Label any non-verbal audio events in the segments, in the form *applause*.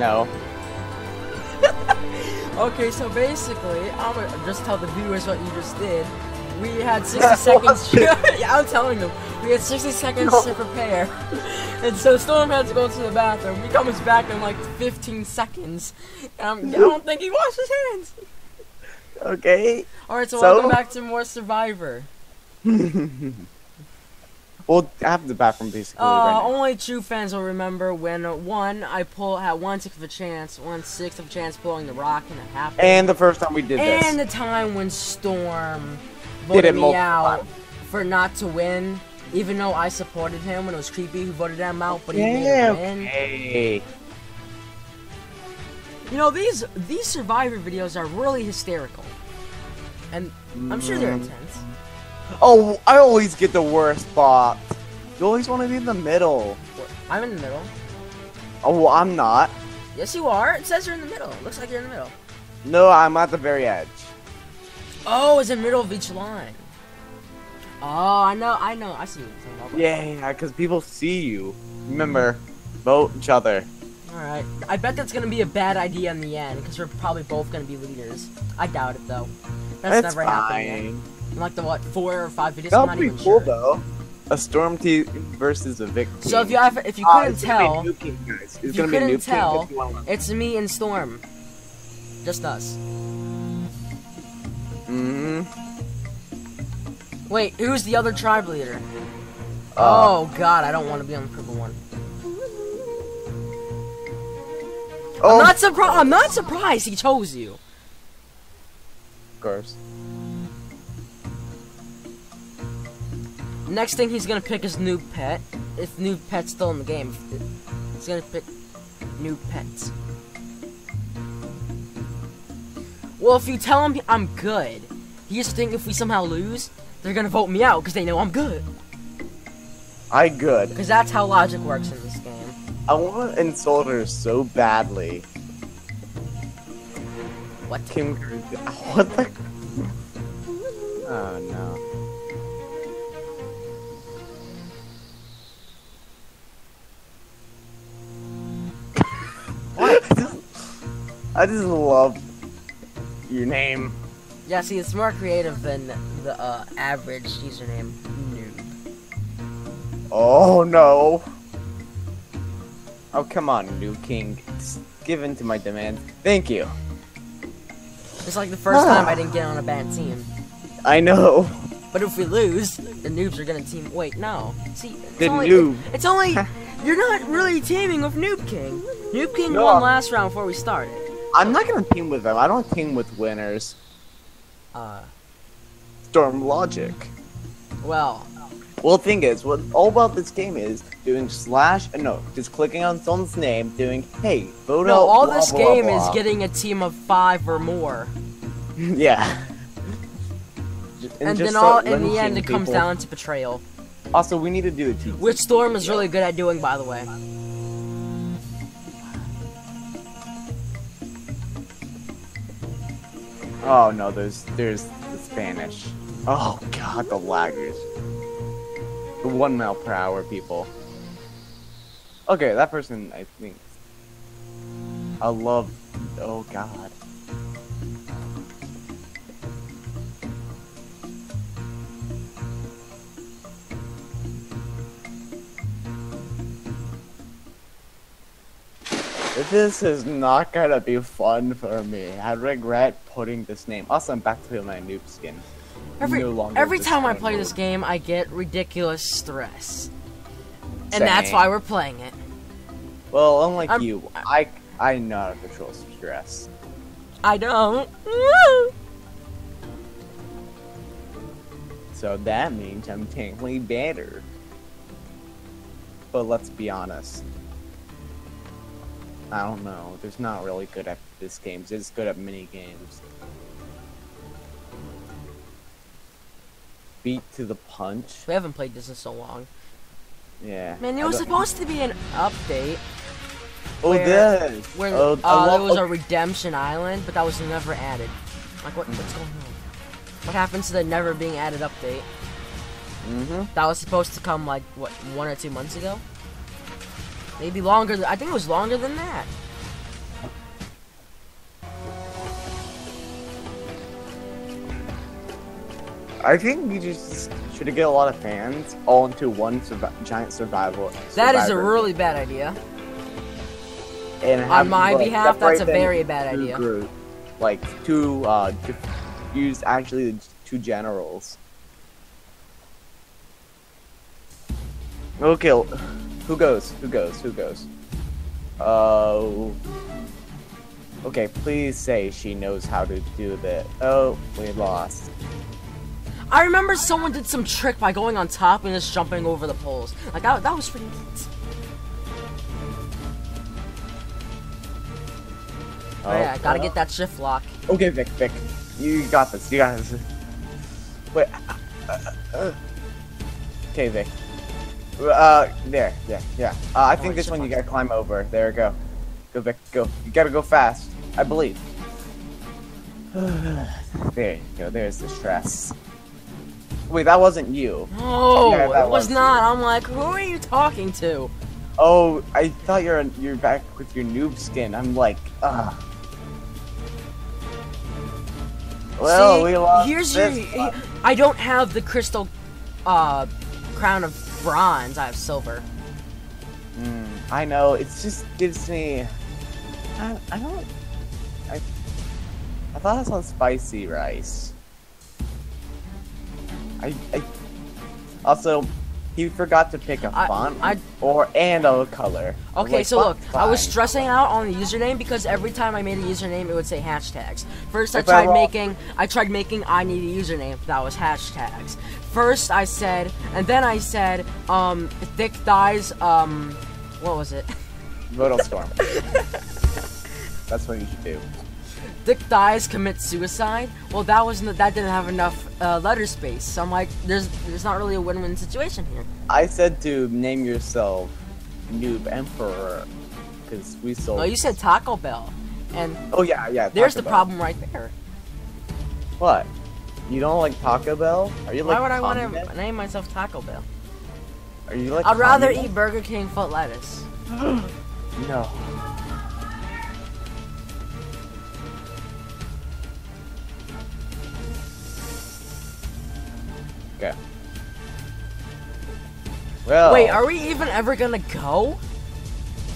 No. *laughs* Okay, so basically, I'm gonna just tell the viewers what you just did. We had 60 seconds. *laughs* yeah, I'm telling them. We had 60 seconds No. to prepare. *laughs* And so Storm had to go to the bathroom. He comes back in like 15 seconds. And I'm, I don't think he washed his hands. Okay. Alright, so, So? welcome back to more Survivor. Well, I have the bathroom basically Uh, right only true fans will remember when uh, one, I pull had one sixth of a chance, one sixth of a chance pulling the rock and a half. And the first time we did And this. And the time when Storm Did voted it me out times. for not to win, even though I supported him when it was creepy who voted him out, but he Yeah, him win. okay. You know these these Survivor videos are really hysterical, and I'm sure they're Mm. intense. Oh, I always get the worst spot. You always want to be in the middle. I'm in the middle. Oh, well, I'm not. Yes, you are. It says you're in the middle. Looks like you're in the middle. No, I'm at the very edge. Oh, it's in the middle of each line. Oh, I know, I know, I see what you're. Yeah, because people see you. Remember, vote each other. Alright. I bet that's gonna be a bad idea in the end, because we're probably both gonna be leaders. I doubt it, though. That's That's never happened yet. Fine. In like the, what, four or five videos? That I'm would not be even cool sure. though. A storm team versus a victim. So if you have, if you Ah, couldn't it's gonna be tell, Noob King, guys. It's if you gonna be couldn't New tell, King it's me and Storm. Just us. Mhm. Wait, who's the other tribe leader? Uh, oh god, I don't want to be on the purple one. oh, I'm not surprised. I'm not surprised he chose you. of course. Next thing he's gonna pick is new Pet. If new Pet's still in the game, he's gonna pick new Pets. Well, if you tell him I'm good, he just think if we somehow lose, they're gonna vote me out because they know I'm good. I good. Because that's how logic works in this game. I want to insult her so badly. What? Kim, *laughs* what the? Oh no. I just love your name. Yeah, see, it's more creative than the uh, average username. Noob. Oh no. Oh come on, Noob King. Just give in to my demands. Thank you. It's like the first time I didn't get on a bad team. I know. But if we lose, the noobs are gonna team. Wait, no. See, it's The only, noob. it's only. You're not really teaming with Noob King. Noob King No, won last round before we started. I'm not gonna team with them. I don't team with winners. Uh, Storm logic. well, Well, the thing is, what all about this game is doing slash, uh, no, just clicking on someone's name, doing, hey, vote no. out. All blah, this blah, game blah. is getting a team of five or more, *laughs* yeah. Just- and, then all in the end it comes down to betrayal, Also, we need to do the team. which Storm is really good at doing, by the way. Oh no, there's there's the Spanish. Oh god, the laggers. The one mile per hour people. Okay, that person I think. I love. Oh god. This is not gonna be fun for me. I regret putting this name. Also, I'm back to my noob skin. Every No longer every time I play this game, I get ridiculous stress, and that's why we're playing it. Well, unlike I'm- you, I I know how to control stress. I don't. So that means I'm technically better. But let's be honest. I don't know. There's not really good at this game. It's good at mini games. Beat to the punch. We haven't played this in so long. Yeah. Man, I there was supposed to be an update Oh, where- this. where oh, uh, there love- was a redemption island, but that was never added. Like, what, what's going on? What happens to the never being added update? Mhm. That was supposed to come like what one or two months ago? Maybe longer. Than, I think it was longer than that. I think we just should get a lot of fans all into one giant survival. That survivor. is a really bad idea. And on my behalf, that's a very bad idea. Group, like two, uh, use actually two generals. Okay who goes? Who goes? Who goes? Uh. Okay, please say she knows how to do that. Oh, we lost. I remember someone did some trick by going on top and just jumping over the poles. Like that, that was pretty neat. Oh, yeah, gotta get that shift lock. Okay, Vic, Vic, you got this. You got this. Wait. uh, uh, Okay, Vic. Uh, there, yeah, yeah. Uh, I think this one you gotta climb over. There we go. Go, back, go. You gotta go fast. I believe. *sighs* there you go. There's the stress. Wait, that wasn't you. No, Yeah, that it was was not. I'm like, who are you talking to? Oh, I thought you're you're back with your noob skin. I'm like, ah. Well, See, we lost here's this your. one. I don't have the crystal, uh, crown of bronze. I have silver. Mm, I know. It just gives me. I, I don't. I. I thought I on spicy rice. I. I also, he forgot to pick a I- font I- or and a color. Okay, like, so look, "Fuck, I was stressing out on the username because every time I made a username, it would say hashtags. First, I If tried roll- making, I tried making I need a username that was hashtags. First, I said, and then I said, um, thick thighs, um, what was it? *laughs* Voodoo storm. That's what you should do. Thick thighs commit suicide. Well, that wasn't that didn't have enough uh, letter space. So I'm like, there's there's not really a win-win situation here. I said to name yourself Noob Emperor because we sold. No, you said Taco Bell, and Oh yeah, yeah. there's the Bell. problem right there. What? You don't like Taco Bell? Are you like? Why would I want to name myself Taco Bell? Are you like? I'd rather eat Burger King foot lettuce. *gasps* No. Okay. Well, Wait, are we even ever gonna go?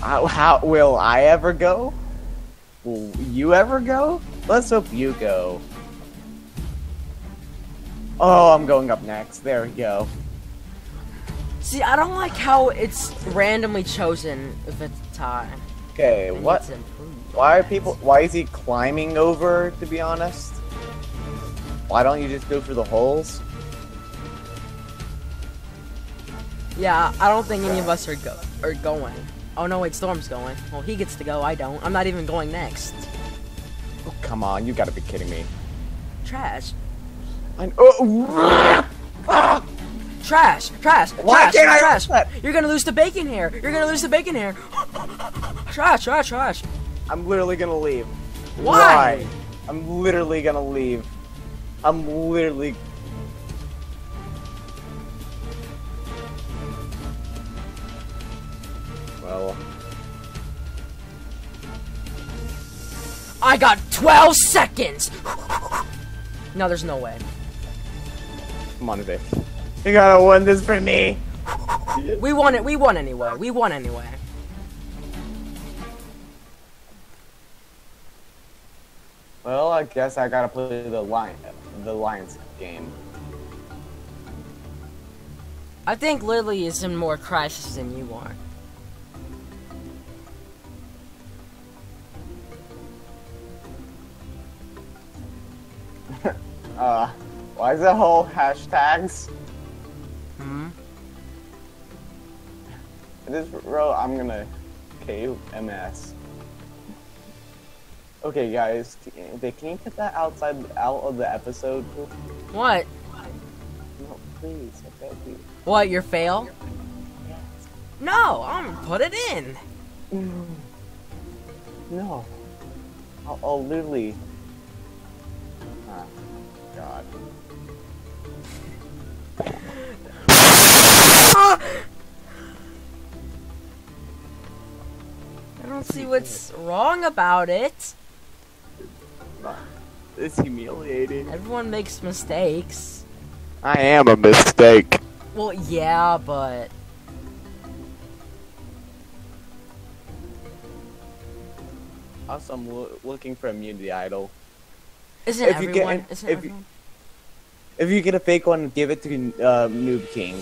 how, how will I ever go? Will you ever go? Let's hope you go. Oh, I'm going up next. There we go. See, I don't like how it's randomly chosen if it's a tie. Okay, what? Why are people? Why is he climbing over? To be honest, why don't you just go for the holes? Yeah, I don't think any of us are go are going. Oh no, wait, Storm's going. Well, he gets to go. I don't. I'm not even going next. Oh, come on, you gotta be kidding me. Trash. I, oh, ah, Trash, trash, Why trash, can't I trash. upset? You're gonna lose the bacon here. You're gonna lose the bacon here. *gasps* trash, trash, trash. I'm literally gonna leave. Why? I'm literally gonna leave. I'm literally. Well, I got 12 seconds. *laughs* no, there's no way. Come on, Vic. You gotta win this for me. We won it. We won anyway. We won anyway. Well, I guess I gotta play the lion, the Lions game. I think Lily is in more crisis than you are. *laughs* Uh, why is that whole hashtags? Hmm. This row, I'm gonna KMS. Okay, guys, can, Vic, can you put that outside out of the episode? please? What? No, please. I beg you. What? Your fail? Yes. No, I'm gonna put it in. No. I'll, I'll literally. Ah, God. I don't see what's wrong about it. It's humiliating. Everyone makes mistakes. I am a mistake. Well, yeah, but Also, I'm loo- looking for a immunity idol. isn't If you get isn't if you- everyone? If you get a fake one, give it to uh, Noob King.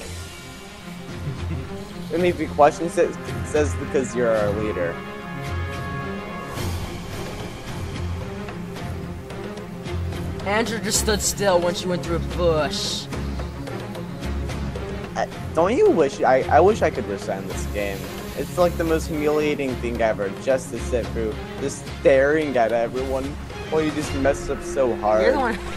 and if you question it, it says because you're our leader. Andrew just stood still when she went through a bush. I, don't you wish I? I wish I could resign this game. It's like the most humiliating thing ever, just to sit through, just staring at everyone while you just mess up so hard. *laughs*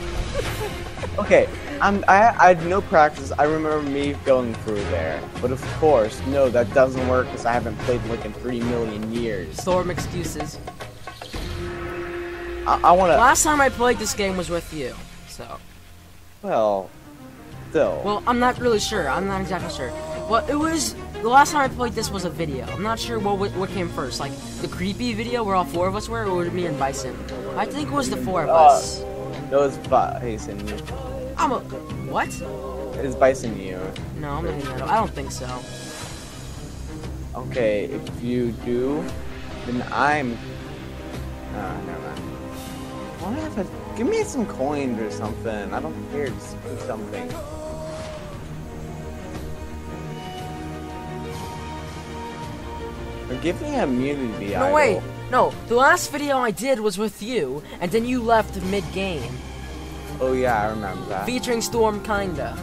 You're the one. Okay, I'm, I, I had no practice. I remember me going through there. But of course, no, that doesn't work because I haven't played like in 3 million years. Storm excuses. I, I want to, Last time I played this game was with you, so. well, still. Well, I'm not really sure. I'm not exactly sure. Well, it was the last time I played this was a video. I'm not sure what what came first, like the creepy video where all four of us were, or me and Bison. I think it was the four of Uh, us. no, it's Bison. I'm a what? It's Bison you. No, I'm not. I don't think so. Okay, if you do, then I'm. Uh, never mind. Why I have to. Give me some coins or something. I don't care. Just do something. Or give me a immunity No idol. wait, no. The last video I did was with you, and then you left mid-game, Oh yeah, I remember that. featuring Storm kinda.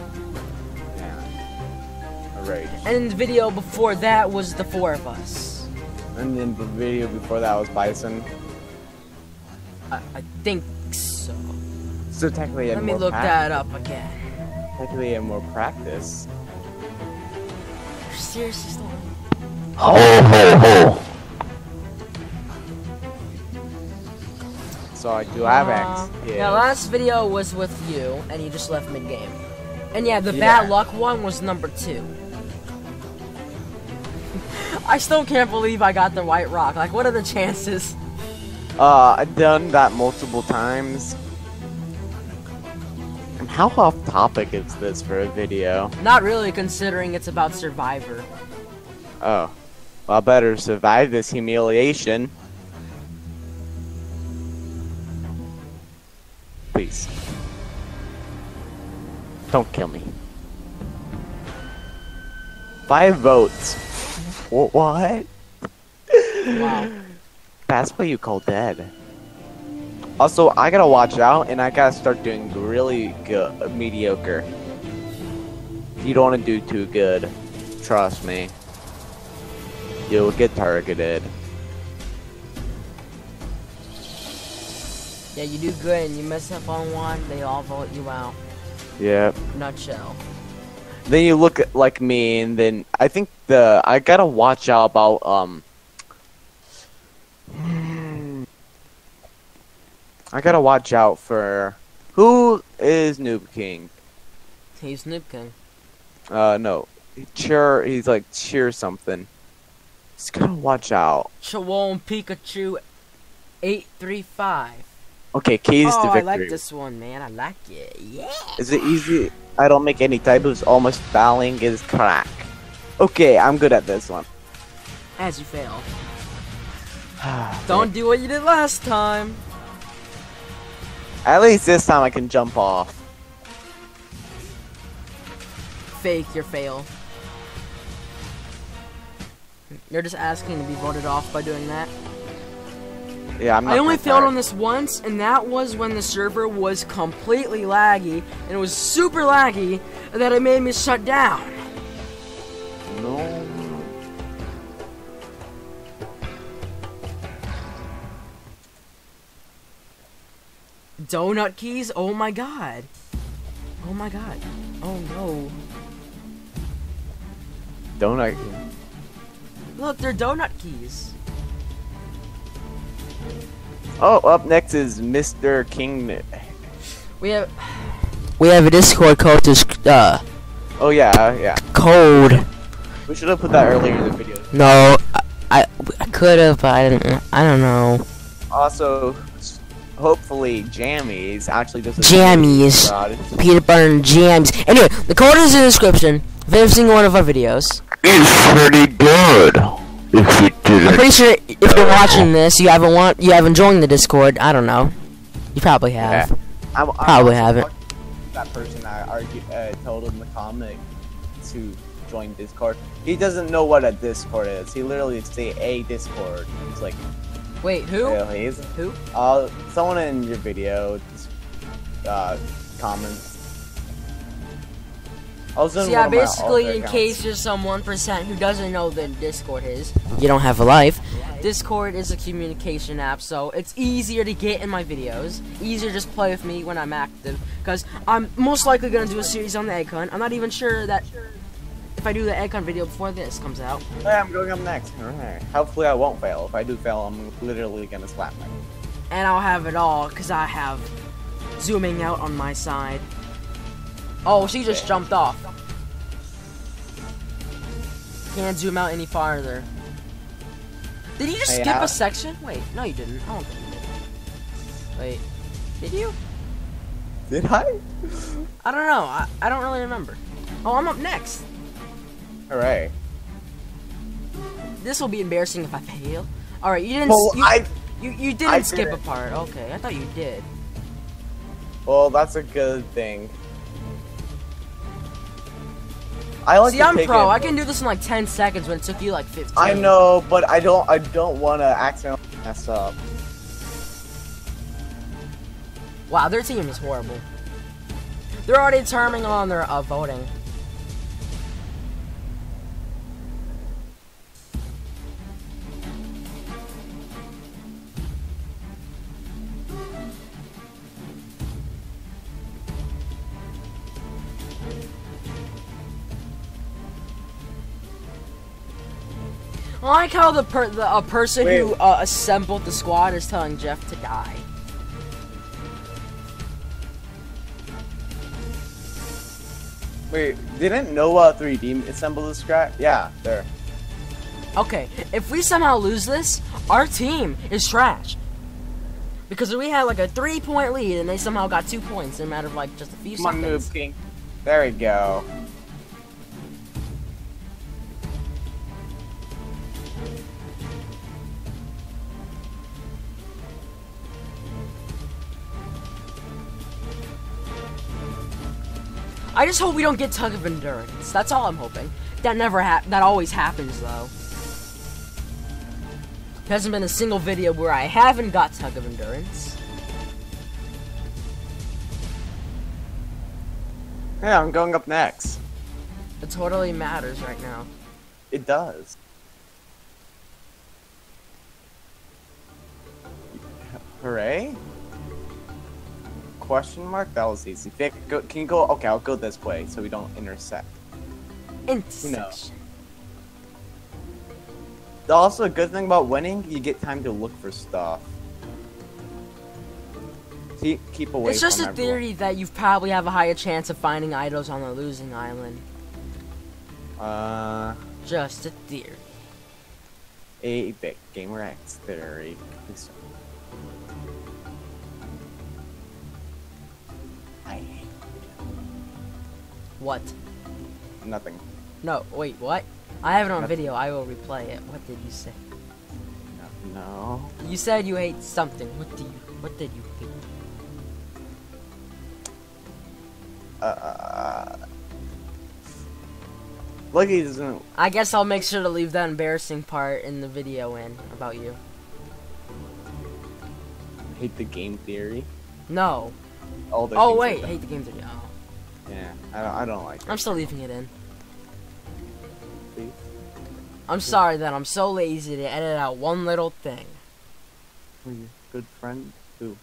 Yeah. Alright. And the video before that was the four of us. And then the video before that was Bison. I, I think so. So technically, Let me more look prac- that up again. Technically, I had more practice. Seriously, Storm. Ho ho ho. So I do have Uh, X. Yeah, last video was with you, and you just left mid-game. And yeah, the Yeah. bad luck one was number two. I still can't believe I got the white rock. Like, what are the chances? Uh, I've done that multiple times. And how off topic is this for a video? Not really, considering it's about Survivor. Oh. Well, I better survive this humiliation. Please. Don't kill me. Five votes. Wh- What? Wow. That's what you call dead. Also, I gotta watch out, and I gotta start doing really good, mediocre. You don't want to do too good. Trust me. You'll get targeted. Yeah, you do good, and you mess up on one, they all vote you out. Yep. Nutshell. Then you look at- like me, and then I think the I gotta watch out about um. I gotta watch out for who is Noob King. He's Noob King. Uh, no, cheer. He's like cheer something. Just gotta watch out. Chawon Pikachu 835. Okay, keys oh, to I like this one, man. I like it. Yeah. Is it easy? I don't make any typos. Almost spelling is crack. Okay, I'm good at this one. As you fail. *sighs* Ah, don't do what you did last time. At least this time I can jump off. Fake your fail. You're just asking to be voted off by doing that. Yeah, I'm. I only failed on this once, and that was when the server was completely laggy, and it was super laggy that it made me shut down. No. Donut keys? Oh my god. Oh my god. Oh no. Donut. Look, they're donut keys. Oh, up next is Mr. King. We have we have a Discord code to uh Oh yeah, yeah. code. We should have put that earlier in the video. No, I I, I could have, but I didn't. I don't know. Also, hopefully jammies actually does a Jammies. God, Peanut butter and jams. Anyway, the code is in the description of every single one of our videos. It's pretty good. If you I'm pretty sure if you're watching this, you haven't want you haven't joined the Discord. I don't know. You probably have. Yeah. I'm, I'm Probably haven't. That person I argued, uh, told in the comment to join Discord. He doesn't know what a Discord is. He literally say a Discord. He's like, Wait, who? really? He's, Who? uh, someone in your video, just, uh, comments. I was in So yeah, basically, in accounts. case there's some one percent who doesn't know what Discord is, you don't have a life. Discord is a communication app, so it's easier to get in my videos. Easier to just play with me when I'm active, because I'm most likely gonna do a series on the egg hunt. I'm not even sure that if I do the egg hunt video before this comes out. Hey, I'm going up next. Alright. Hopefully I won't fail. If I do fail, I'm literally gonna slap my. and I'll have it all because I have zooming out on my side. Oh, she just jumped off. Can't zoom out any farther. Did you just skip how- a section? Wait, no, you didn't. I don't think you did. Wait, did you? Did I? I don't know. I, I don't really remember. Oh, I'm up next. Alright. This will be embarrassing if I fail. All right, you didn't. Well, you, I. you, you didn't I skip a didn't. part. Okay, I thought you did. Well, that's a good thing. I like See, I'm pro. it- I can do this in like 10 seconds when it took you like 15. I know, but I don't. I don't want to accidentally mess up. Wow, their team is horrible. They're already turning on their uh, voting. I like how the, per- the a person who uh, assembled the squad is telling Jeff to die. Wait, didn't Noah 3D assemble the scrap? Yeah, there. Okay, if we somehow lose this, our team is trash. Because we had like a three point lead and they somehow got two points in a matter of like just a few Come on, seconds. Noob King. There we go. I just hope we don't get tug of endurance. That's all I'm hoping. That never hap- that always happens though. There hasn't been a single video where I haven't got tug of endurance. Yeah, I'm going up next. It totally matters right now. It does. Hooray? Question mark? That was easy. Vic, go, can you go? Okay, I'll go this way so we don't intersect. Intersection. Also, a good thing about winning, you get time to look for stuff. Keep, keep away It's just a everyone. theory that you probably have a higher chance of finding idols on the losing island. Uh, Just a theory. a bit gamer X theory. I hate What? nothing. No, wait, what? I have it on video. I will replay it. What did you say? No. You said you hate something. What do you? What did you hate? Uh, Lucky doesn't. I guess I'll make sure to leave that embarrassing part in the video in about you. hate the game theory. No. All the Oh wait, hate the game video. Oh. Yeah, I don't, I don't like it. I'm still leaving it in. Please. I'm sorry that I'm so lazy to edit out one little thing. Were your good friend who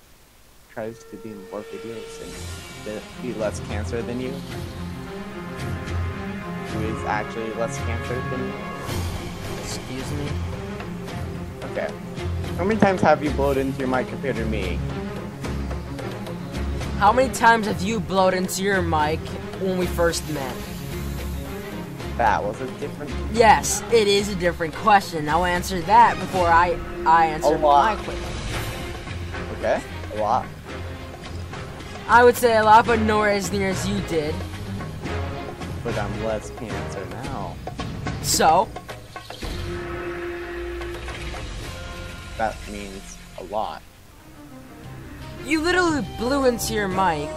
tries to be in more videos and be- be less cancer than you? Who is actually less cancer than you? Excuse me. Okay. How many times have you blowed into your my computer me? How many times have you blowed into your mic when we first met? That was a different. Yes, it is a different question. I'll answer that before I I answer my question. Okay. A lot. I would say a lot, but nowhere as near as you did. But I'm less cancer now. So, That means a lot. You literally blew into your mic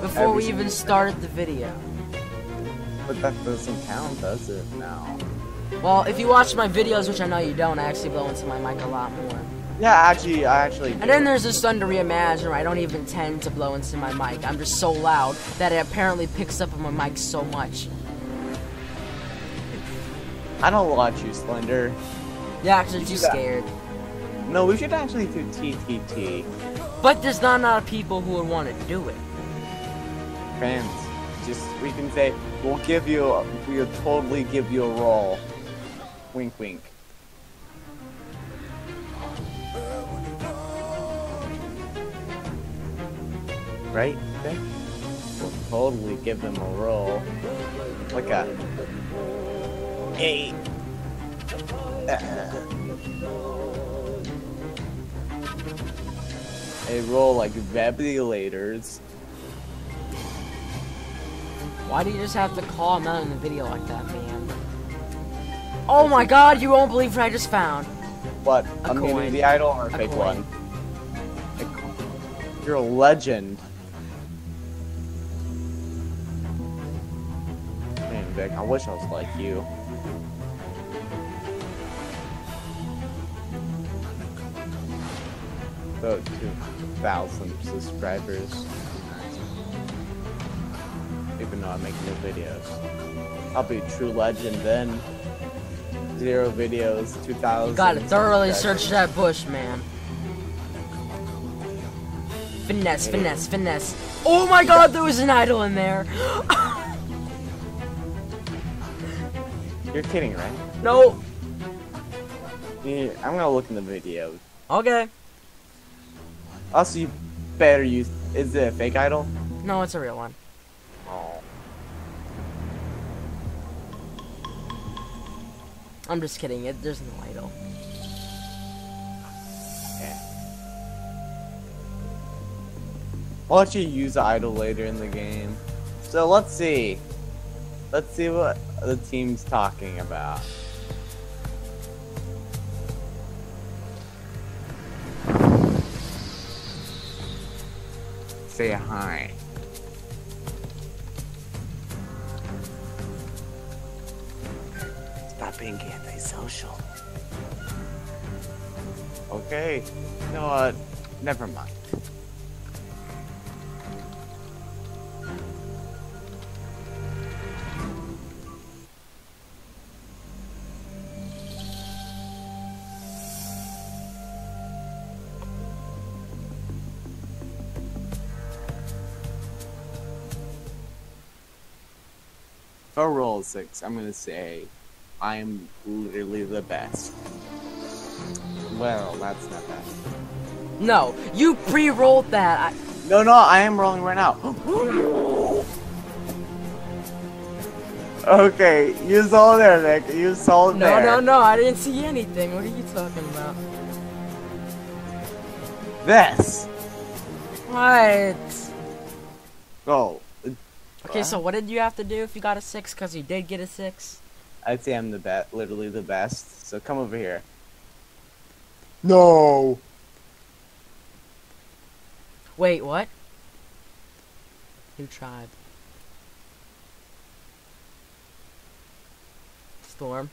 before Every we even started the video. But that doesn't count, does it? now? Well, if you watch my videos, which I know you don't, I actually blow into my mic a lot more. Yeah, actually, I actually. And then there's this Thunder Reimagine where I don't even tend to blow into my mic. I'm just so loud that it apparently picks up on my mic so much. I don't watch you, Slender. Yeah, because I'm You too scared. No, we should actually do TTT. But there's not a lot of people who would want to do it. Fans, just we can say we'll give you, we'll totally give you a roll. Wink, wink. Right, Vic? We'll totally give them a roll. Like a eight. A roll like ventilators. Why do you just have to call him out in the video like that, man? Oh my god, you won't believe what I just found. What? A A coin. community idol or a, A fake coin. one? A You're a legend. Man, Vic, I wish I was like you. So, 2,000 subscribers. Even though I make new videos. I'll be a true legend then. Zero videos, 2,000. You gotta thoroughly search that bush, man. Finesse, finesse, finesse. Oh my god, there was an idol in there. *laughs* You're kidding, right? no. Yeah, I'm gonna look in the video. Okay. Also, you better use. Is it a fake idol? No, it's a real one. Oh. I'm just kidding. It there's no idol. Yeah. I'll let you use the idol later in the game. So let's see. Let's see what the team's talking about. Say hi. Stop being antisocial. Okay. You know what? Never mind. If I roll a six, I'm gonna say I'm literally the best. Well, that's not bad. No, you pre-rolled that. I, No, no, I am rolling right now. *gasps* okay, you saw there, Nick. You saw no, there. no, no. I didn't see anything. What are you talking about? This. What? Oh, Okay, so what did you have to do if you got a six? Cause you did get a six. I'd say I'm the best, literally the best. So come over here. No. Wait, what? New tribe. Storm.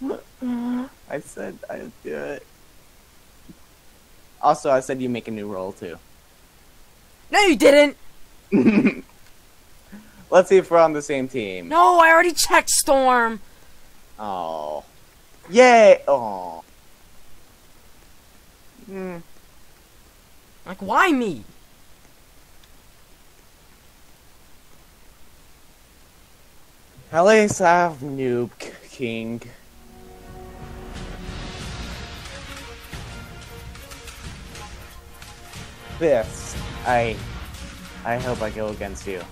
*laughs* I said I'd do it. Also, I said you make a new roll too. No, you didn't. *laughs* Let's see if we're on the same team. No, I already checked Storm. Oh. Yay! Oh. Hmm. Like, why me? At least I have Noob King. This, I, I hope I go against you.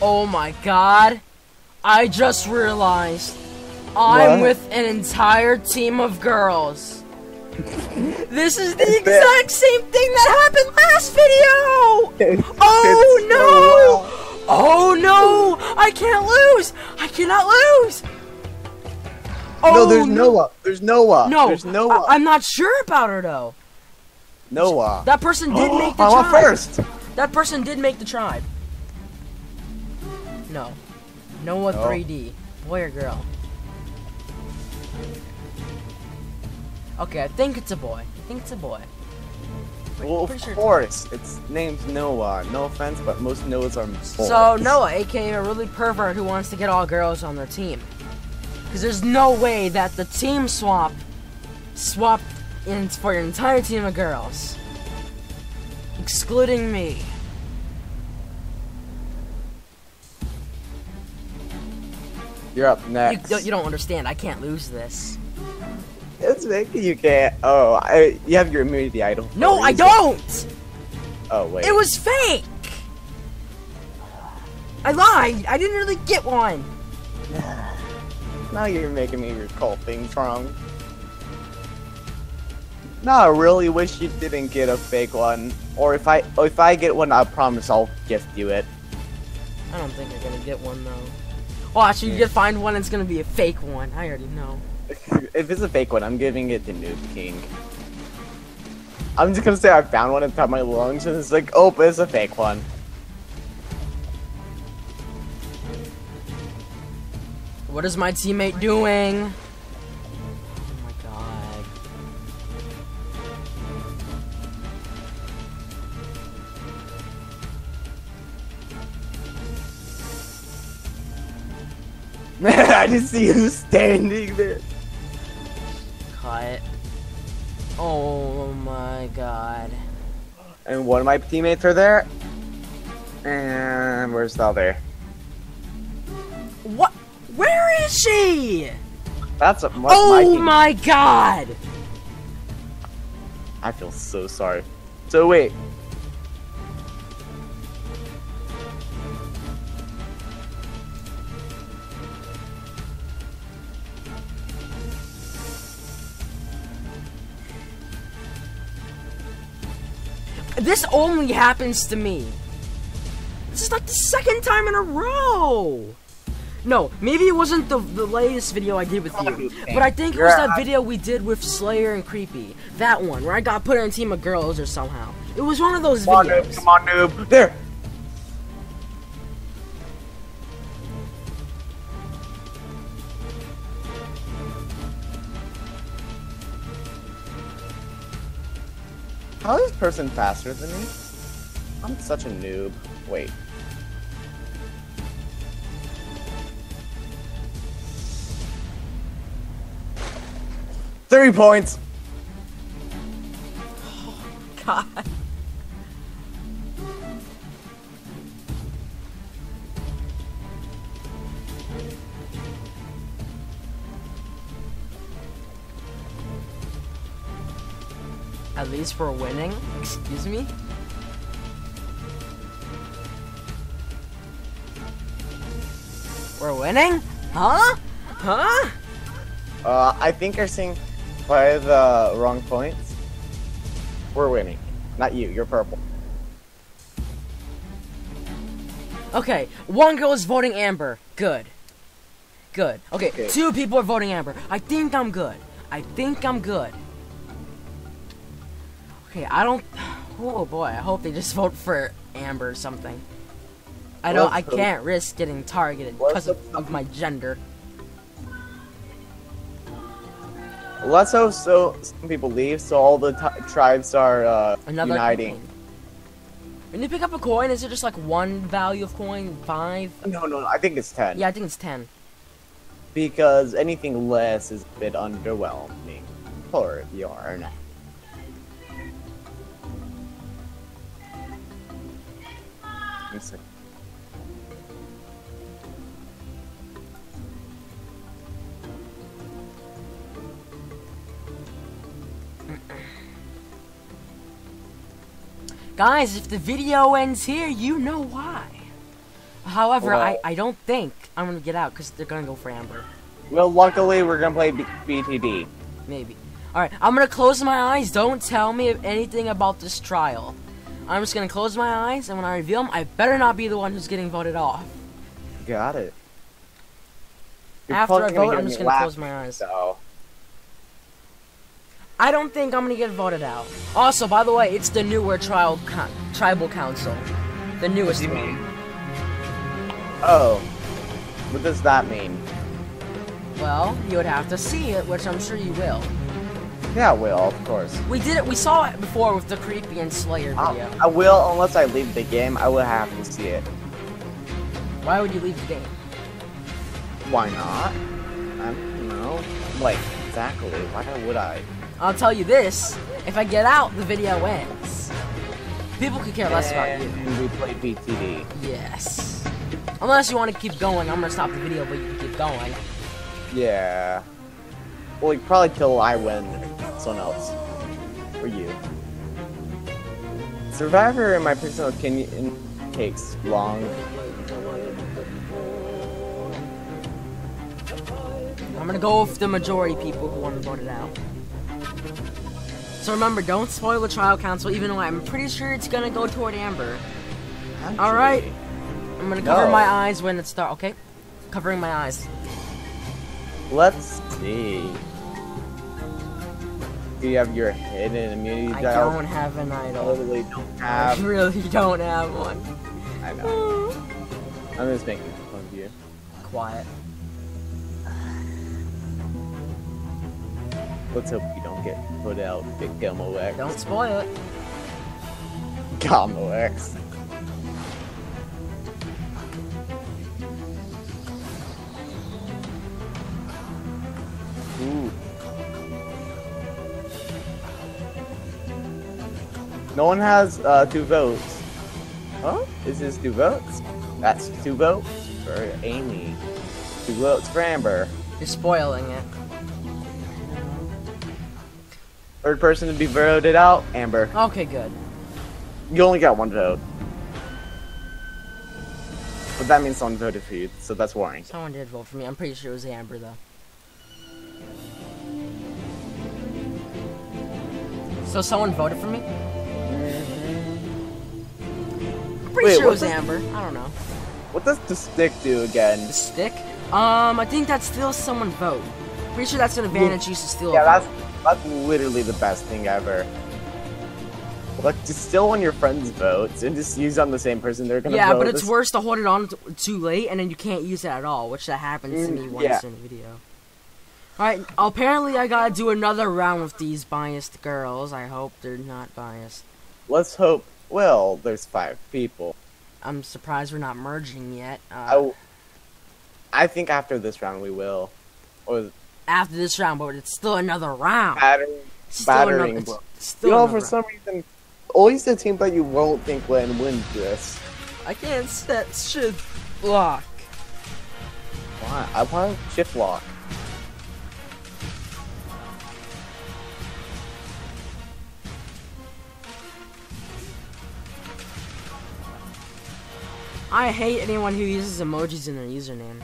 Oh my god. I just realized I'm What? with an entire team of girls. *laughs* this is the exact same thing that happened last video! *laughs* Oh no! Oh no! I can't lose! I cannot lose! Oh, no, there's Noah. There's Noah. No, there's Noah. I- am not sure about her though. Noah. That person did *gasps* make the I want tribe. first. That person did make the tribe. No. Noah No. 3D. Boy or girl? Okay, I think it's a boy. I think it's a boy. Well, of sure- course. Its named Noah. No offense, but most Noahs are boys. So Noah, aka a really pervert who wants to get all girls on their team. Because there's no way that the team swap swapped in for an entire team of girls, excluding me. You're up You, next. don't- you don't understand. I can't lose this. It's making you can't. Oh, I, you have your immunity idol. No, I don't. Oh wait. It was fake. I lied. I didn't really get one. *sighs* Now you're making me recall things wrong. No, I really wish you didn't get a fake one. Or if I if I get one, I promise I'll gift you it. I don't think you're gonna get one though. Watch, you Yeah. get find one. It's gonna be a fake one. I already know. If it's a fake one, I'm giving it to Noob King. I'm just gonna say I found one inside my lungs, and it's like, oh, but it's a fake one. What is my teammate doing? Oh my god. *laughs* I just see you standing there. Cut. Oh my god. And one of my teammates are there. And where's the other? What? Where is she? That's a what's Oh team. my god. I feel so sorry. So wait. This only happens to me. This is like the second time in a row. No, maybe it wasn't the, the latest video I did with you, but I think it was that video we did with Slayer and Creepy. That one, where I got put on a team of girls or somehow. It was one of those Come on, noob. videos. Come on, noob. There. Person faster than me? I'm such a noob. Wait. Three points. Oh, *laughs* God. At least we're winning. Excuse me? We're winning? Huh? Huh? Uh, I think you're seeing by the wrong points. We're winning. Not you, you're purple. Okay, one girl is voting Amber. Good. Good. Okay, Okay. two people are voting Amber. I think I'm good. I think I'm good. Okay, I don't. Oh boy, I hope they just *laughs* vote for Amber or something. I don't. I can't risk getting targeted because of, of my gender. Let's hope so some people leave so all the t- tribes are uh, Another uniting. coin. When you pick up a coin, is it just like one value of coin? Five? No, no, no, I think it's 10. Yeah, I think it's ten. Because anything less is a bit underwhelming for yarn. See. Guys, if the video ends here, you know why. However, Well- I, I don't think I'm gonna get out because they're gonna go for Amber. Well, luckily we're gonna play B- BTD. Maybe. Alright, I'm gonna close my eyes. Don't tell me anything about this trial. I'm just gonna close my eyes, and when I reveal them, I better not be the one who's getting voted off. Got it. You're After I vote, I'm just gonna close my eyes. So, I don't think I'm gonna get voted out. Also, by the way, it's the newer trial con- tribal council, the newest you one. mean? oh, what does that mean? Well, you would have to see it, which I'm sure you will. Yeah, I will, of course. We did it. We saw it before with the creepy and Slayer I, video. I will, unless I leave the game. I will have to see it. Why would you leave the game? Why not? I don't know. Like exactly. Why would I? I'll tell you this: if I get out, the video ends. People could care less about you. And we play BTD. Yes. Unless you want to keep going, I'm gonna stop the video, but you can keep going. Yeah. Well, like, probably till I win someone else. Or you. Survivor, in my personal opinion, takes long. I'm gonna go with the majority people who want to vote it out. So remember, don't spoil the tribal council, even though I'm pretty sure it's gonna go toward Amber. All right. I'm gonna cover No. my eyes when it starts. Okay, covering my eyes. Let's see. Do you have your hidden immunity idol? don't have an idol. literally don't have. I really don't have one. I know. I'm just making fun of you. Quiet. Let's hope you don't get put out, VicGamerX. Don't spoil it. Gamo X. Ooh. No one has uh, two votes. Huh? Is this two votes? That's two votes for Amy. Two votes for Amber. You're spoiling it. Third person to be voted out, Amber. Okay, good. You only got one vote. But that means someone voted for you, so that's worrying. Someone did vote for me. I'm pretty sure it was Amber though. So someone voted for me? Pretty Wait, sure it was Amber. I don't know. What does the stick do again? The stick? Um, I think that steals someone's vote. Pretty sure that's an advantage used to steal. Yeah, a that's that's literally the best thing ever. Like, just steal on your friends' votes and just use on the same person. They're gonna Yeah, vote but it's worse to hold it on too late and then you can't use it at all, which that happens to Mm, me once yeah. in a video. Alright, apparently I gotta do another round with these biased girls. I hope they're not biased. Let's hope. Well, there's five people. I'm surprised we're not merging yet. I, Uh, I think after this round we will. Or after this round, but it's still another round. battering. Still battering another, still You know, for round. some reason, always the team that you won't think when wins this. I can't set shift block. Why? I want shift lock. I hate anyone who uses emojis in their username.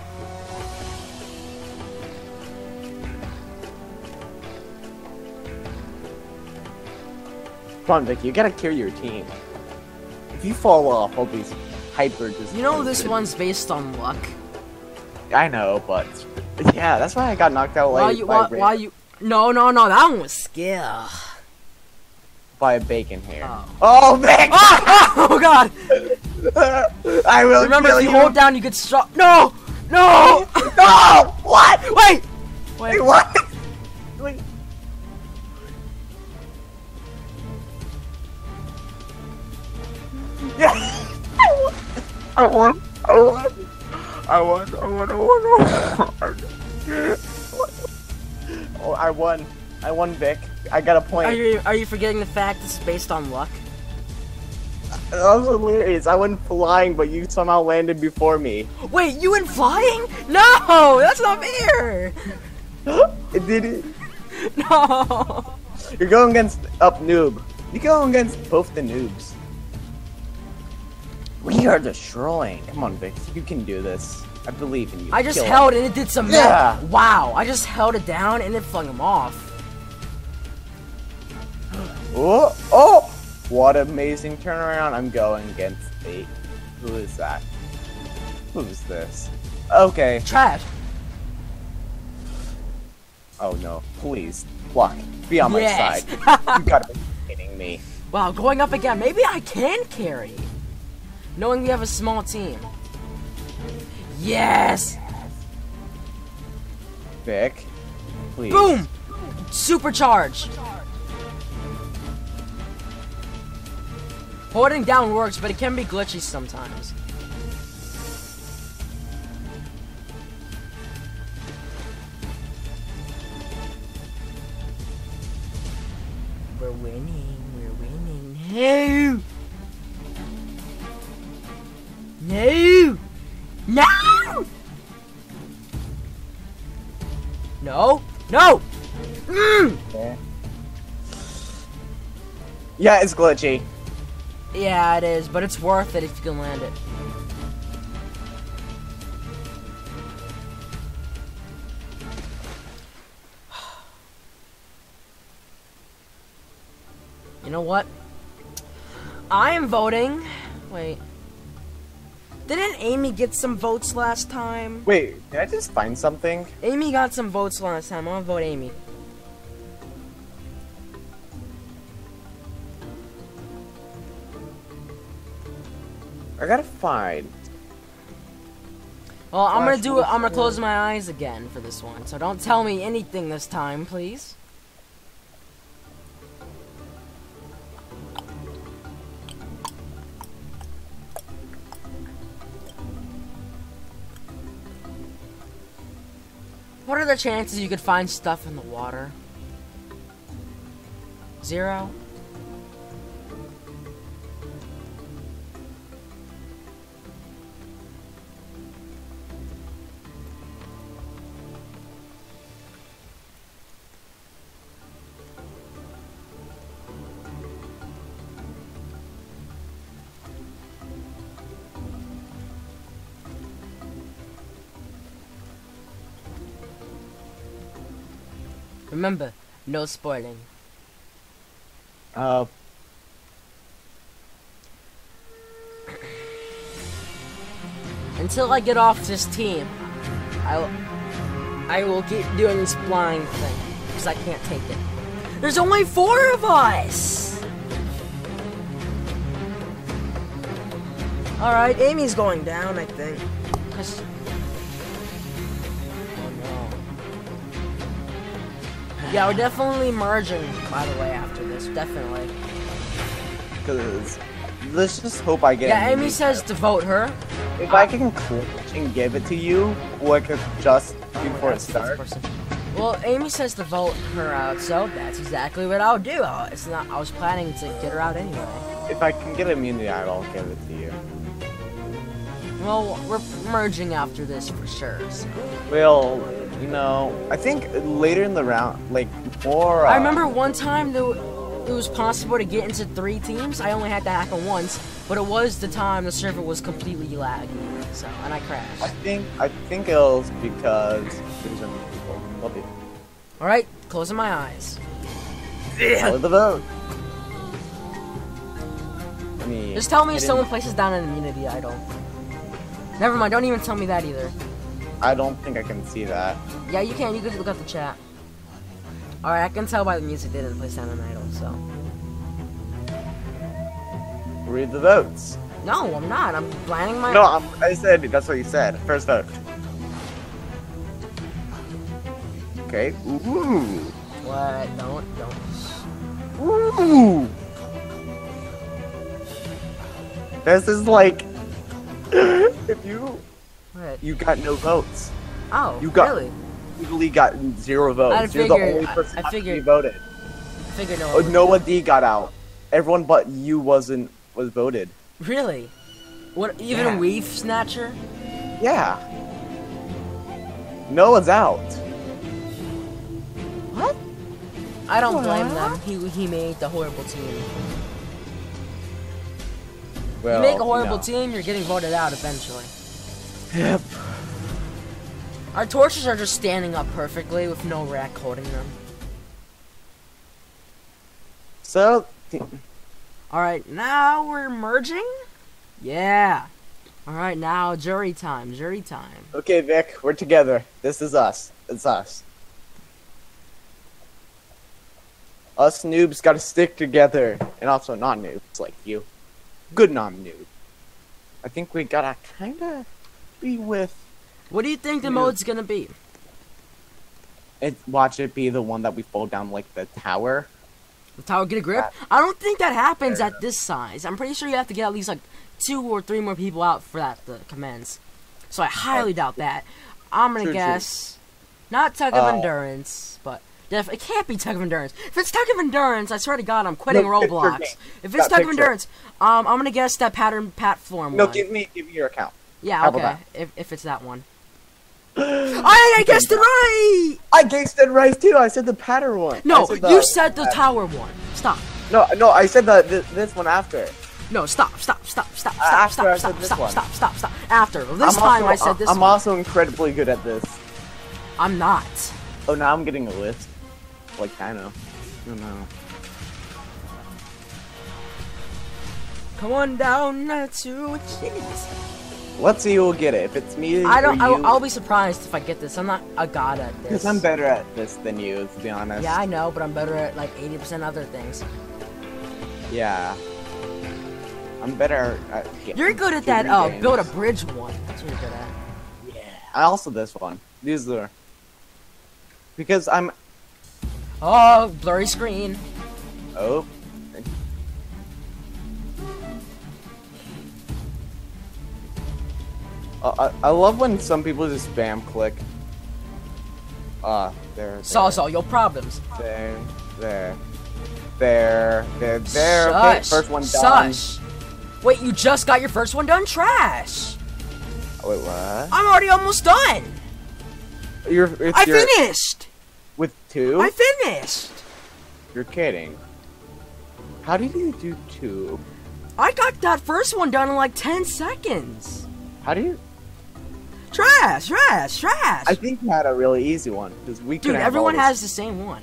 Come on, Vic, you gotta carry your team. If you fall off, I'll be hyper. You know this one's based on luck. I know, but yeah, that's why I got knocked out like Why you? Why, why you? No, no, no. That one was skill. By a bacon hair. Oh. Oh, Vic! Ah! Ah! oh God! *laughs* I will Remember, if you you. hold down, you get struck. No, no. No! What? Wait, Wait, wait. what? Wait. *laughs* Yeah. I won. I won. I won. I won. I won. I won. *laughs* Oh, I won. I won, Vic. I got a point. Are you are you forgetting the fact it's based on luck? That was hilarious. I went flying, but you somehow landed before me. Wait, you went flying? No, that's not fair. *laughs* it did it. *laughs* No. You're going against up noob. You're going against both the noobs. We are destroying. Come on, Vic. You can do this. I believe in you. I just Kill held him. it and it did some. Yeah. Wow. I just held it down and it flung him off. Oh, oh! What amazing turnaround. I'm going against eight. Who is that? Who's this? Okay. Trash. Oh no. Please. Block. Be on my Yes. side. You gotta be *laughs* kidding me. Wow, going up again. Maybe I can carry. Knowing we have a small team. Yes! Vic. Please. Boom! Supercharge! Holding down works, but it can be glitchy sometimes. We're winning, we're winning. No! No! No! No! No! Mm! Okay. Yeah, it's glitchy. Yeah, it is, but it's worth it if you can land it. *sighs* You know what? I am voting. Wait. Didn't Amy get some votes last time? Wait, did I just find something? Amy got some votes last time. I'm gonna vote Amy. I gotta find. Well, I'm gonna do it. I'm gonna close my eyes again for this one. So don't tell me anything this time, please. What are the chances you could find stuff in the water? Zero? Remember, no spoiling. Uh, Until I get off this team, I'll I will keep doing this blind thing because I can't take it. There's only four of us. All right, Amy's going down, I think. Yeah, we're definitely merging. By the way, after this, definitely. cause let's just hope I get. Yeah, Amy says to vote her. If I can click and give it to you, like just before it starts. Well, Amy says to vote her out, so that's exactly what I'll do. I'll- It's not. I was planning to get her out anyway. If I can get immunity, I'll give it to you. Well, we're merging after this for sure. so. Well, you know, I think later in the round, like more. Uh, I remember one time though, it was possible to get into three teams. I only had to hack on once, but it was the time the server was completely laggy. So, and I crashed. I think I think it was because there's only people. Love you. All right, closing my eyes. Follow the vote. Just tell me if someone places down an immunity idol. Never mind. Don't even tell me that either. I don't think I can see that. Yeah, you can. You can look at the chat. Alright, I can tell by the music they didn't down an idol, so. Read the votes. No, I'm not. I'm planning my. No, I'm, I said that's what you said. First vote. Okay. Ooh. What? Don't, don't. Ooh. This is like *laughs* if you What? you got no votes. Oh, You got- really? Legally got zero votes. I You're the only person I be figured- voted. I figured no Oh, one. Noah D got out. Everyone but you wasn't was voted. Really? What? Even Yeah. Weave Snatcher? Yeah. Noah's out. What? I don't blame them. He he made the horrible team. Well, you make a horrible no. team, you're getting voted out eventually. Yep. Our torches are just standing up perfectly with no rack holding them. So, Alright, now we're merging? Yeah. Alright, now jury time, jury time. okay, Vic, we're together. This is us. It's us. Us noobs gotta stick together, and also non-noobs like you. Good non-noob. I think we gotta kinda be with What do you think the Yeah. mode's gonna be? it. Watch it be the one that we fall down like the tower. The tower get a grip? I don't think that happens at this size. I'm pretty sure you have to get at least like two or three more people out for that the commence. So I highly doubt that. I'm gonna True, true. guess not tug of Uh, endurance, but def- it can't be tug of endurance. If it's tug of endurance, I swear to God, I'm quitting No, Roblox. If it's tug of endurance, um, I'm gonna guess that pattern platform No, one. give me give me your account. Yeah, how okay. If if it's that one. *gasps* I, I guessed it right. I guessed it right too. I said the pattern one. I No, the- you said the tower one. Stop. No, no, I said the th- this one after. No, stop, stop, stop, stop, stop, after stop, stop, stop, stop, stop, stop. After this I'm time, also, I said this. One. I'm one. also incredibly good at this. I'm not. Oh, now I'm getting a list. Like kind of. Oh no. Come on down uh, to cheese. Let's see who'll get it. If it's me, I don't. Or I, you, I'll be surprised if I get this. I'm not a god at this. Because I'm better at this than you, to be honest. Yeah, I know, but I'm better at like 80% other things. Yeah. I'm better at. You're good at that. Uh, games. build a bridge one. That's what you're good at. Yeah. I also this one. These are. Because I'm. Oh, blurry screen. Oh. Uh, I, I love when some people just spam click. Ah, there. there, Solve all your problems. There, there, there, there, there. Okay, first one done. Shush. Wait, you just got your first one done? Trash. Wait, what? I'm already almost done. You're, it's I your, finished. with two. I finished. You're kidding. How did you do two? I got that first one done in like 10 seconds. How do you? Trash, trash, trash. I think you had a really easy one because we. Dude, everyone has the same one.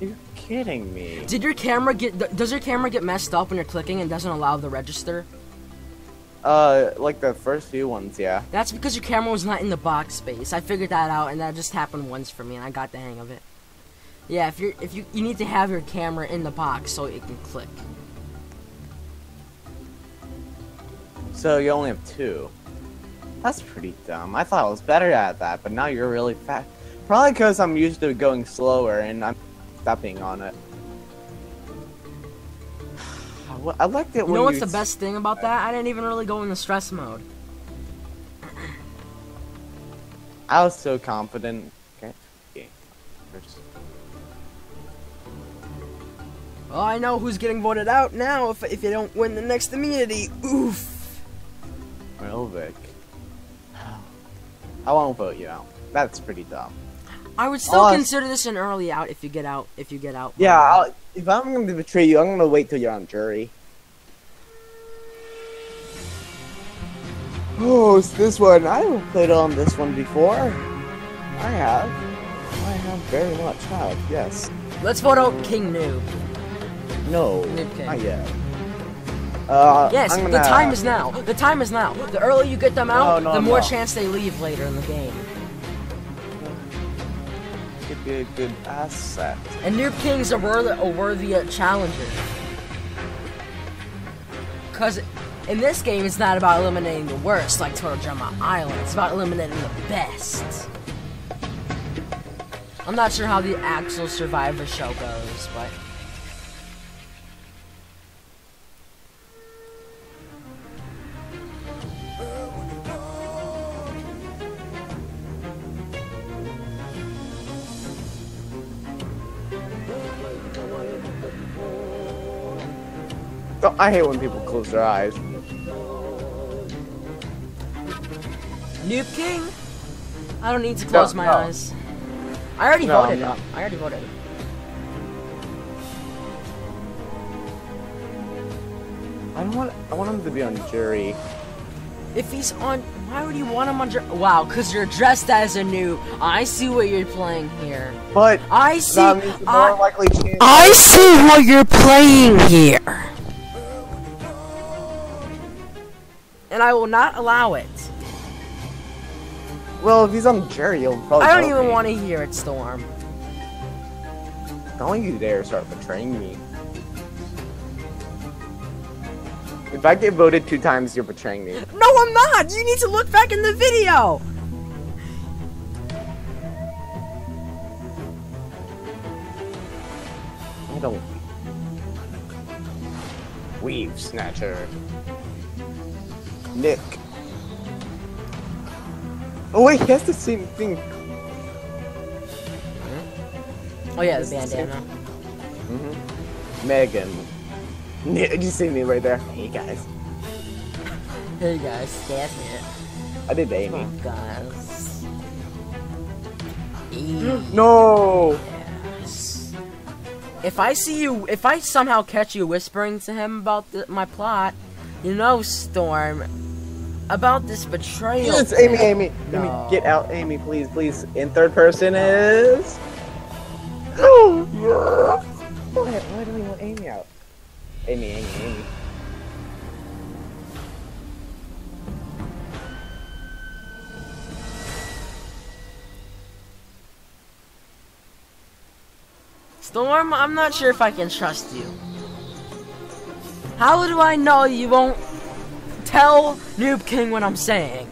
You're kidding me. Did your camera get? Does your camera get messed up when you're clicking and doesn't allow the register? Uh, like the first few ones, yeah. That's because your camera was not in the box space. I figured that out, and that just happened once for me, and I got the hang of it. Yeah, if you're if you you need to have your camera in the box so it can click. So you only have two. That's pretty dumb. I thought I was better at that, but now you're really fast. Probably because I'm used to going slower and I'm stepping on it. *sighs* I liked it You when know what's the best thing about that? I didn't even really go into stress mode. I was so confident. Okay. okay. Well, I know who's getting voted out now if if you don't win the next immunity. Oof. Well, Vic. I won't vote you out. That's pretty dumb. I would still consider this an early out if you get out if you get out. Yeah, I'll, if I'm going to betray you, I'm going to wait till you're on jury. Oh, it's this one. I haven't played on this one before. I have. I have very much have, yes. Let's vote out King Noob. No, Noob King. not yet. Uh, Yes, the time is now. The time is now. The earlier you get them out, No, no, the more no. chance they leave later in the game. Could be a good asset. And Noob King's a worthy, a worthy uh, challenger. Cause in this game, it's not about eliminating the worst like Drama Island. It's about eliminating the best. I'm not sure how the actual Survivor show goes, but Oh, I hate when people close their eyes. Noob King. I don't need to close my no. eyes. I already No, voted. no. I already voted. I want I want him to be on jury. If he's on, why would you want him on? Dr- wow, cause you're dressed as a noob. I see what you're playing here. But I see. that means the more I. I see what you're playing here, and I will not allow it. well, if he's on jury, he'll probably. I don't even want to hear it, Storm. Don't you dare start betraying me. If I get voted two times, you're betraying me. No, I'm not. You need to look back in the video. I don't. Weave snatcher. Nick. Oh wait, he has the same thing. Oh yeah, the bandana. Mm-hmm. Megan. Nick, you see me right there? Hey guys. Hey guys, that's it. I did Amy. guys. No. Yes. If I see you, if I somehow catch you whispering to him about the, my plot, you know, Storm, about this betrayal. Yes, Amy. Amy, No. Amy, get out, Amy, please, please. In third person is. *gasps* why, why do we want Amy out? Amy, Amy, Amy. Storm, I'm not sure if I can trust you. How do I know you won't tell Noob King what I'm saying?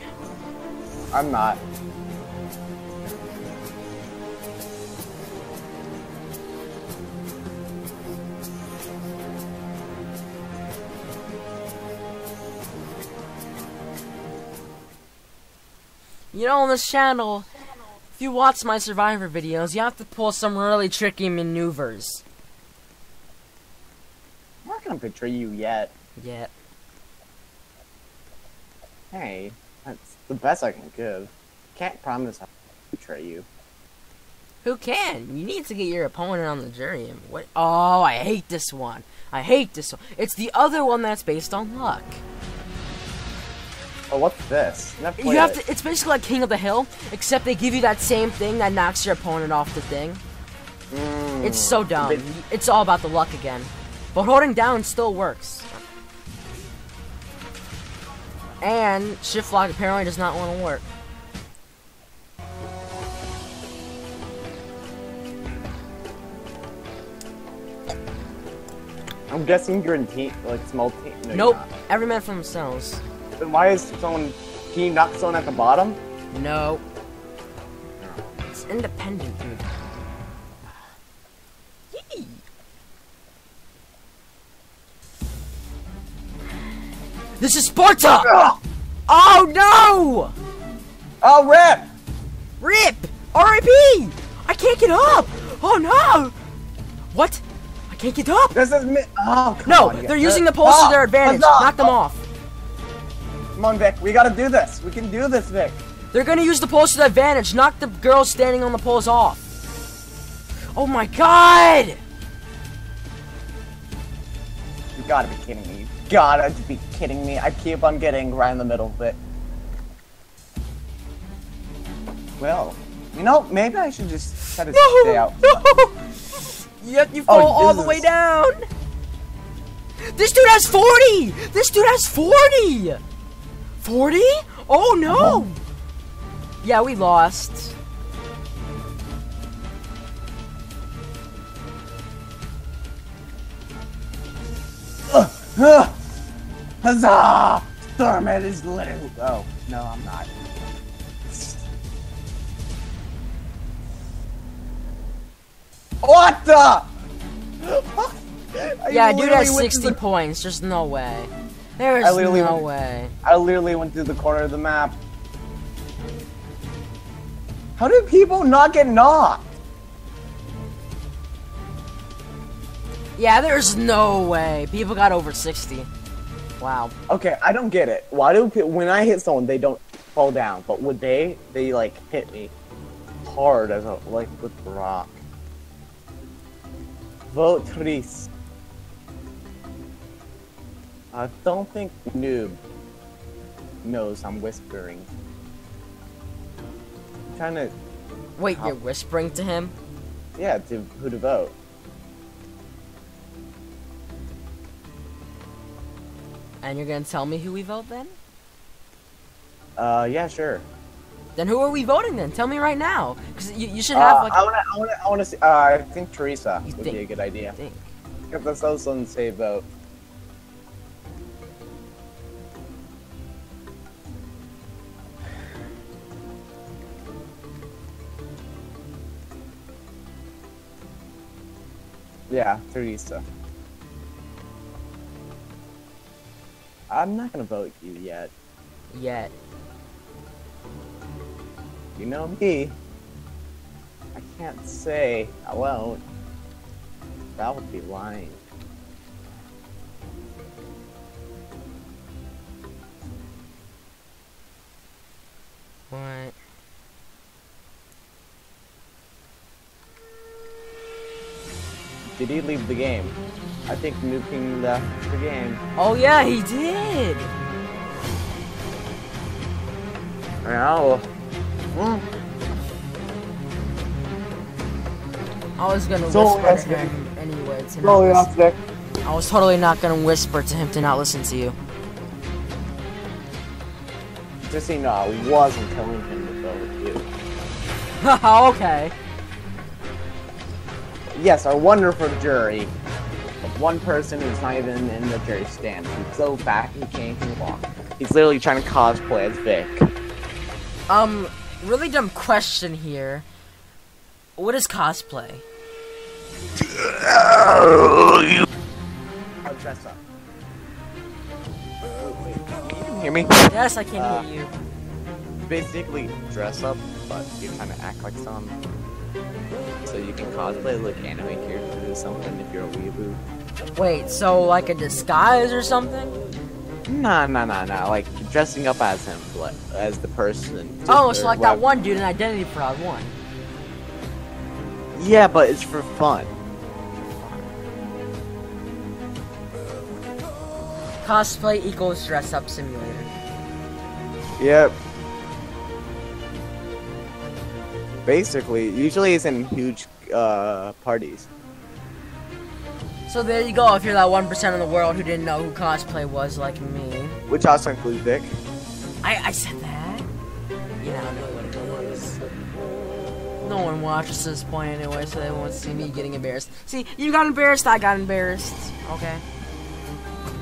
I'm not. You know, on this channel, if you watch my Survivor videos, you have to pull some really tricky maneuvers. Gonna betray you yet. Yet. Hey, that's the best I can give. Can't promise I'll betray you. Who can? You need to get your opponent on the jury. What? Oh, I hate this one. I hate this one. It's the other one that's based on luck. Oh, what's this? You have it. to. It's basically like King of the Hill, except they give you that same thing that knocks your opponent off the thing. Mm, It's so dumb. It's all about the luck again. But holding down still works. And shift lock apparently does not want to work. I'm guessing you're in team, like small team. No, Nope. not. Every man for themselves. Then why is someone? You knock someone at the bottom? No. It's independent, dude. This is Sparta! Ugh! Oh no! Oh, rip! RIP! RIP! I can't get up! Oh no! What? I can't get up! This is me. Oh, come No, on, they're using the poles to Ah, their advantage. Knock them off. Come on, Vic. We gotta do this. We can do this, Vic. They're gonna use the poles to their advantage. Knock the girls standing on the poles off. Oh my god! You gotta be kidding me. You gotta be kidding me. I keep on getting right in the middle of it. Well, you know, maybe I should just try to stay out. No! Yep, you Oh, fall all the way down. This dude has 40! This dude has 40! 40? Oh no! Uh-huh. Yeah, we lost. Ugh. Huzzah! Stormhead is literally. Oh, no, I'm not. What the? *laughs* Yeah, dude has 60 the- points. There's no way. There is no went- way. I literally went through the corner of the map. How do people not get knocked? Yeah, there's no way. People got over 60. Wow. Okay, I don't get it. Why do when I hit someone they don't fall down, but would they? They like hit me hard as a like with rock. Vote Tris. I don't think Noob knows I'm whispering. I'm trying to, Wait, How- you're whispering to him? yeah, to who to vote. And you're gonna tell me who we vote then? Uh, yeah, sure. Then who are we voting then? Tell me right now. Because you, you should have Uh, like. I wanna, I wanna, I wanna see. Uh, I think Teresa You would think- be a good idea. think. If that's also on save vote. *sighs* Yeah, Teresa. I'm not gonna vote you yet. Yet. You know me. I can't say I won't. That would be lying. What? Did he leave the game? I think Noob King left the game. Oh yeah, he did. Now, I was gonna So, whisper to him anyway. To not listen. off there. I was totally not gonna whisper to him to not listen to you. Just so you know, I wasn't telling him to go with you. *laughs* okay. Yes, our wonderful jury. Of one person who's not even in the jury stand. He's so fat he can't even walk. He's literally trying to cosplay as Vic. Um, really dumb question here. What is cosplay? I'll dress up. Wait, wait, you hear me? Yes, I can Uh, hear you. Basically, dress up, but you're trying to act like some. So you can cosplay like anime characters or something if you're a weeaboo. Wait, so like a disguise or something? Nah, nah, nah, nah. Like dressing up as him, like as the person. Oh, so like that one dude in Identity Fraud one. Yeah, but it's for fun. Cosplay equals dress up simulator. Yep. Basically, usually it's in huge uh, parties. So there you go. If you're that one percent of the world who didn't know who cosplay was, like me, Which also includes Vic. I I said that. You now know what it is. No one watches this point anyway, so they won't see me getting embarrassed. See, you got embarrassed, I got embarrassed. Okay.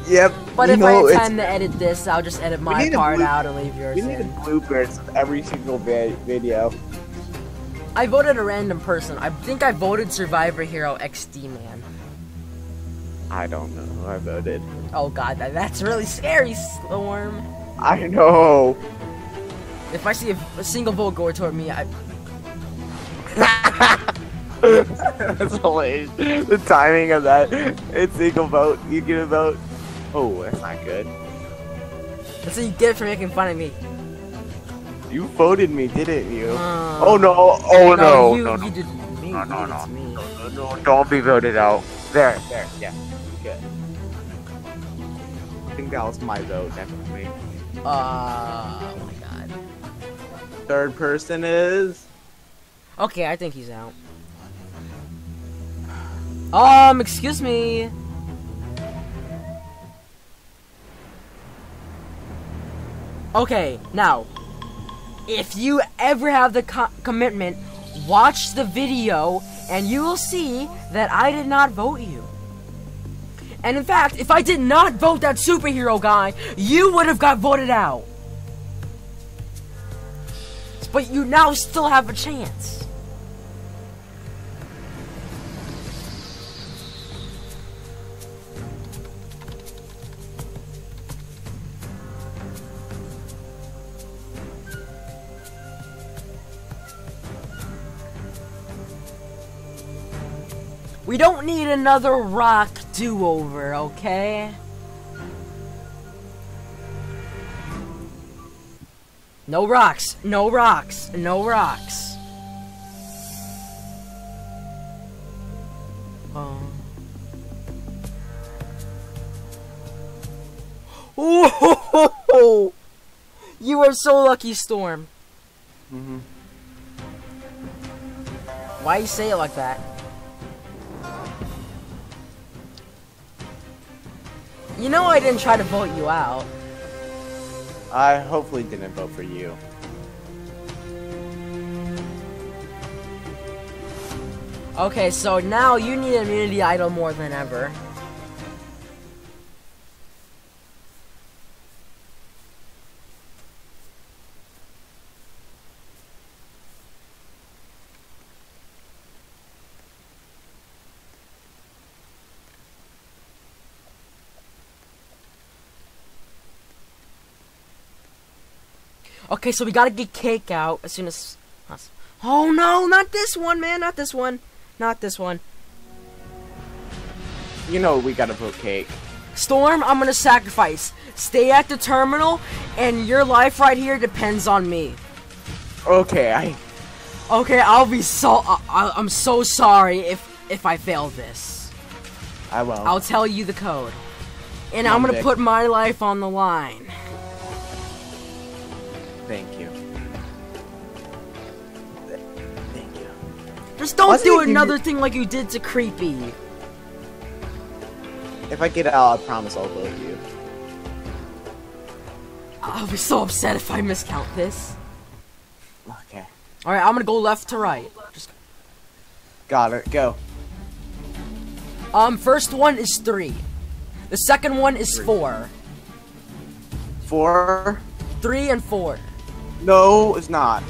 Yep. But if know, I have time to edit this, I'll just edit my part out and leave yours we need in. bloopers of every single video. I voted a random person. I think I voted Survivor Hero XD Man. I don't know I voted. Oh god, that, that's really scary, Storm. I know. If I see a, a single vote go toward me, I. *laughs* That's hilarious. The timing of that. It's single vote. You get a vote. Oh, that's not good. That's what you get for making fun of me. You voted me, didn't you? Uh, oh no! Oh no! no, you no, did me. No, no, did it to no. me. no, no, no, Don't be voted out. There, there, yeah, I think that was my vote, definitely. Uh, oh my god. Third person is. Okay, I think he's out. Um, excuse me. Okay, now, if you ever have the co- commitment, watch the video and you will see that I did not vote you. And in fact, if I did not vote that superhero guy, you would have got voted out. But you now still have a chance. We don't need another rock do-over, okay? No rocks, no rocks, no rocks. Um. Ooh, *laughs* you are so lucky, Storm. Mm-hmm. Why you say it like that? You know I didn't try to vote you out. I hopefully didn't vote for you. Okay, so now you need immunity idol more than ever. Okay, so we gotta get cake out as soon as. Oh no, not this one, man, not this one, not this one. You know we gotta vote cake. Storm, I'm gonna sacrifice. Stay at the terminal, and your life right here depends on me. Okay, I Okay, I'll be so. I, I- I'm so sorry if if I fail this. I won't. I'll tell you the code, and I'm gonna put my life on the line. Thank you. Thank you. Just don't What's do another thing like you did to Creepy. If I get out, I promise I'll vote you. I'll be so upset if I miscount this. Okay. All right, I'm gonna go left to right. Just Got it. Go. um, first one is three. The second one is four. Four. Three and four. No, it's not.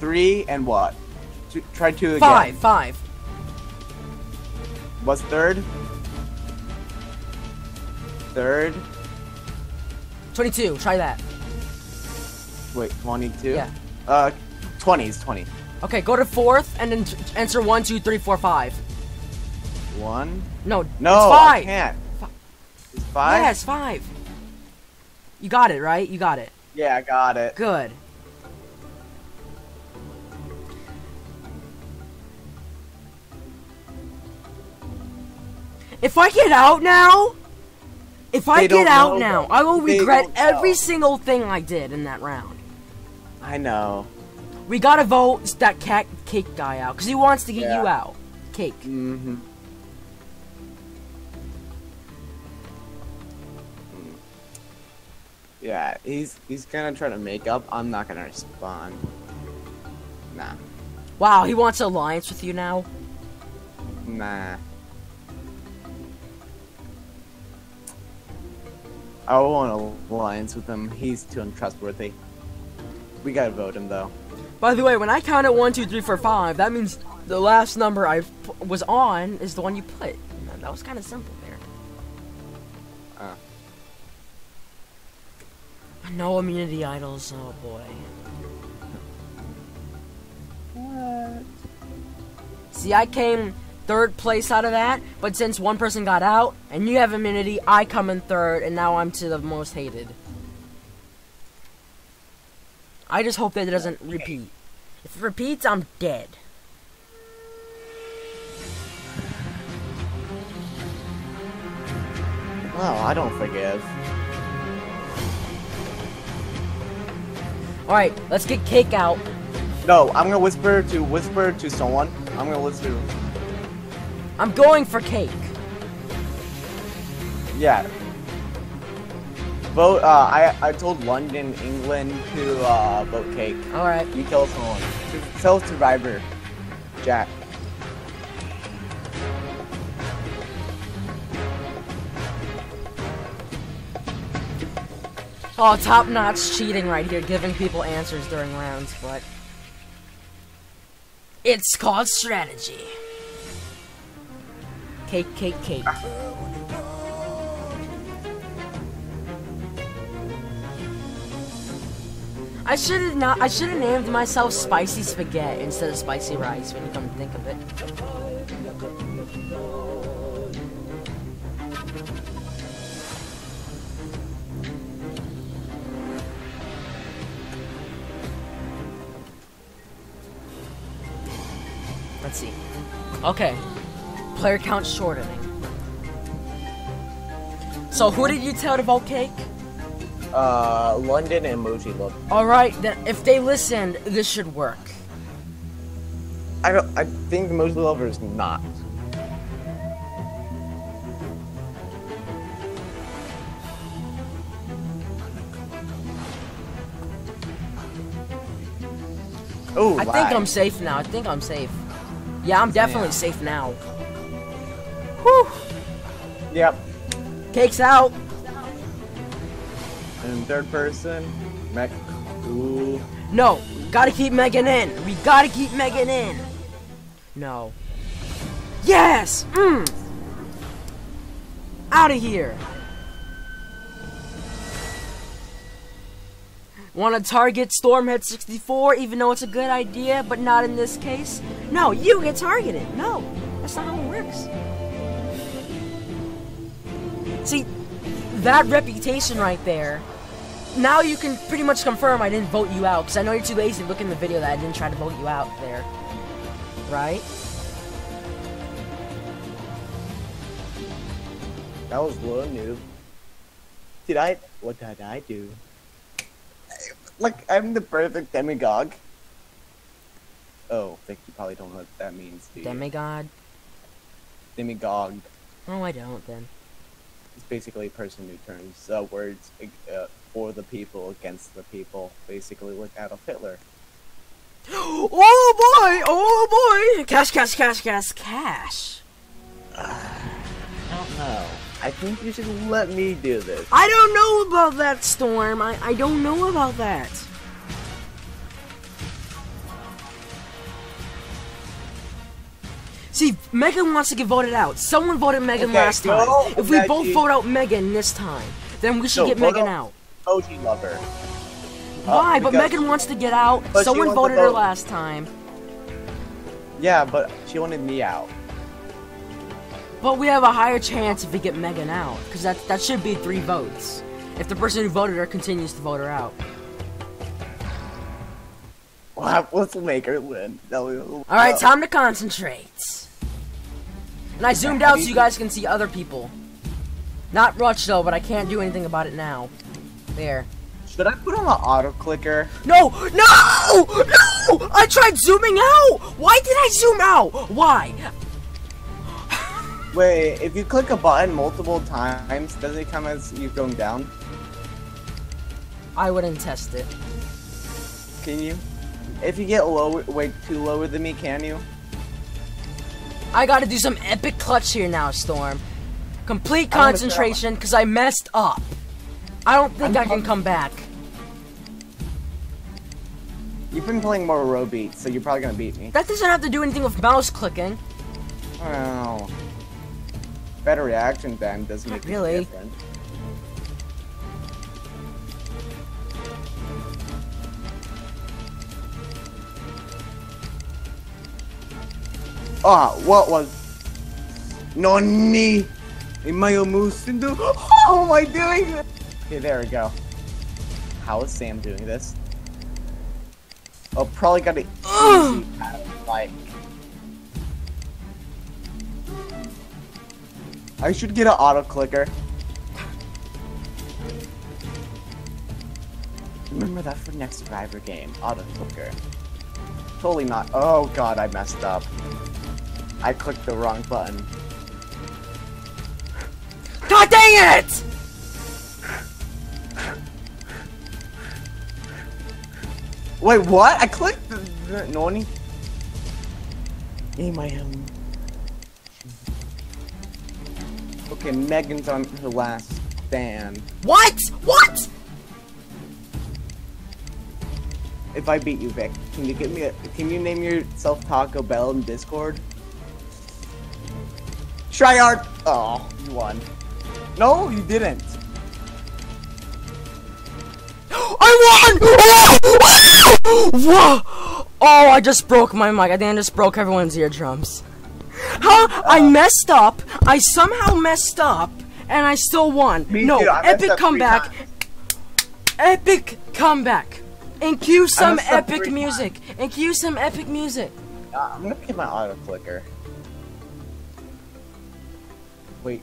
Three and what? Two, try two again. Five. Five. What's third? Third. Twenty-two. Try that. Wait, 22? Yeah. Uh, 20 is 20. Okay, go to fourth and then answer one, two, three, four, five. One? No, No, it's I five. can't. Fi- It's five? Yes, five. You got it, right? You got it. Yeah, I got it. Good. If I get out now, if I get out now, though. I will They regret every know. single thing I did in that round. I know. We gotta vote that cat cake guy out because he wants to get you out. Cake. Mm-hmm. Yeah, he's he's gonna try to make up. I'm not gonna respond. Nah, Wow, he wants an alliance with you now. nah. I want an alliance with him. He's too untrustworthy. We gotta vote him though. By the way, when I counted one, two, three, four, five, that means the last number I was on is the one you put. That was kind of simple No immunity idols. Oh boy. What? See, I came third place out of that, but since one person got out and you have immunity, I come in third, and now I'm to the most hated. I just hope that it doesn't repeat. If it repeats, I'm dead. Well, I don't forgive. Alright, let's get cake out. No, I'm gonna whisper to whisper to someone. I'm gonna whisper. I'm going for cake. Yeah. Vote. Uh, I I told London, England to uh, vote cake. Alright. You kill someone. Tell survivor. Jack. Oh, top notch cheating right here, giving people answers during rounds, but. It's called strategy. Cake, cake, cake. I should have not. I should have named myself Spicy Spaghetti instead of Spicy Rice. When you come to think of it. Let's see. Okay. Player count shortening. So who did you tell to vote cake? Uh, London and Emoji Love. Alright, then if they listened, this should work. I don't. I think Emoji Lover is not. Oh, I think I'm safe now. I think I'm safe. Yeah, I'm definitely safe now. Whew. Yep. Cake's out. And third person, Mech. Ooh. No, gotta keep Megan in. We gotta keep Megan in. No. Yes! Mmm! Out of here! Want to target Stormhead 64 even though it's a good idea, but not in this case? No, you get targeted. No, that's not how it works. See, that reputation right there now you can pretty much confirm I didn't vote you out, because I know you're too lazy to look in the video that I didn't try to vote you out there. Right? That was a little noob. Did I? What did I do? Like, I'm the perfect demigod. Oh, Vic, you probably don't know what that means, do you? Demigod? Demigod. Oh, I don't then. It's basically a person who turns uh, words uh, for the people against the people. Basically, like Adolf Hitler. *gasps* oh boy! Oh boy! Cash, cash, cash, cash, cash! I don't know. I think you should let me do this. I don't know about that, Storm. I, I don't know about that. See, Megan wants to get voted out. Someone voted Megan Okay, last time. no, if we both vote out Megan this time, then we should No, get Megan out-. Emoji lover. Why? Uh, but Megan wants to get out. Someone voted her last time. Yeah, but she wanted me out. But we have a higher chance if we get Megan out. Because that, that should be three votes. If the person who voted her continues to vote her out. Well, let's make her win. Alright, time to concentrate. And I zoomed out so you guys can see other people. Not much though, but I can't do anything about it now. There. Should I put on the auto clicker? No! No! No! I tried zooming out! Why did I zoom out? Why? Wait, if you click a button multiple times, does it come as you going down? I wouldn't test it. Can you? If you get lower, way too lower than me, can you? I gotta do some epic clutch here now, Storm. Complete concentration, because I messed up. I don't think I'm I can come back. You've been playing more RoBeats, so you're probably gonna beat me. That doesn't have to do anything with mouse clicking. Oh. Better reaction time doesn't Not make really. any difference. Ah, what was? Nonni! Am I almost into? How am I doing this? Okay, there we go. How is Sam doing this? Oh, probably got an *sighs* easy pattern, like. I should get an auto clicker. Remember that for next Survivor game, auto clicker. Totally not. Oh god, I messed up. I clicked the wrong button. God dang it! Wait, what? I clicked the, the Noni. Aim my own. Okay, Megan's on her last stand. What? What? If I beat you, Vic, can you give me a? Can you name yourself Taco Bell in Discord? Try hard. Oh, you won. No, you didn't. I won! Whoa! Oh, I just broke my mic. I think I just broke everyone's eardrums. Huh? I messed up. I somehow messed up, and I still won. Me no, too, epic comeback. times. Epic comeback. And cue some epic music. And cue some epic music. Uh, I'm gonna get my auto clicker. Wait,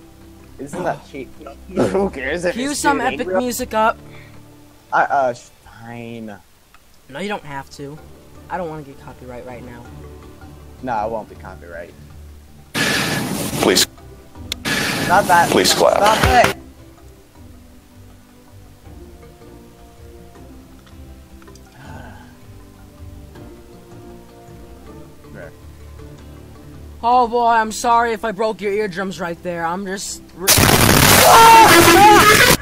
Isn't that *sighs* cheap? *laughs* Who cares if Cue some epic music up. I, uh, fine. No, you don't have to. I don't want to get copyright right now. No, I won't be copyright. Please, Not that. Please clap. Stop it. Oh boy, I'm sorry if I broke your eardrums right there. I'm just. Ah!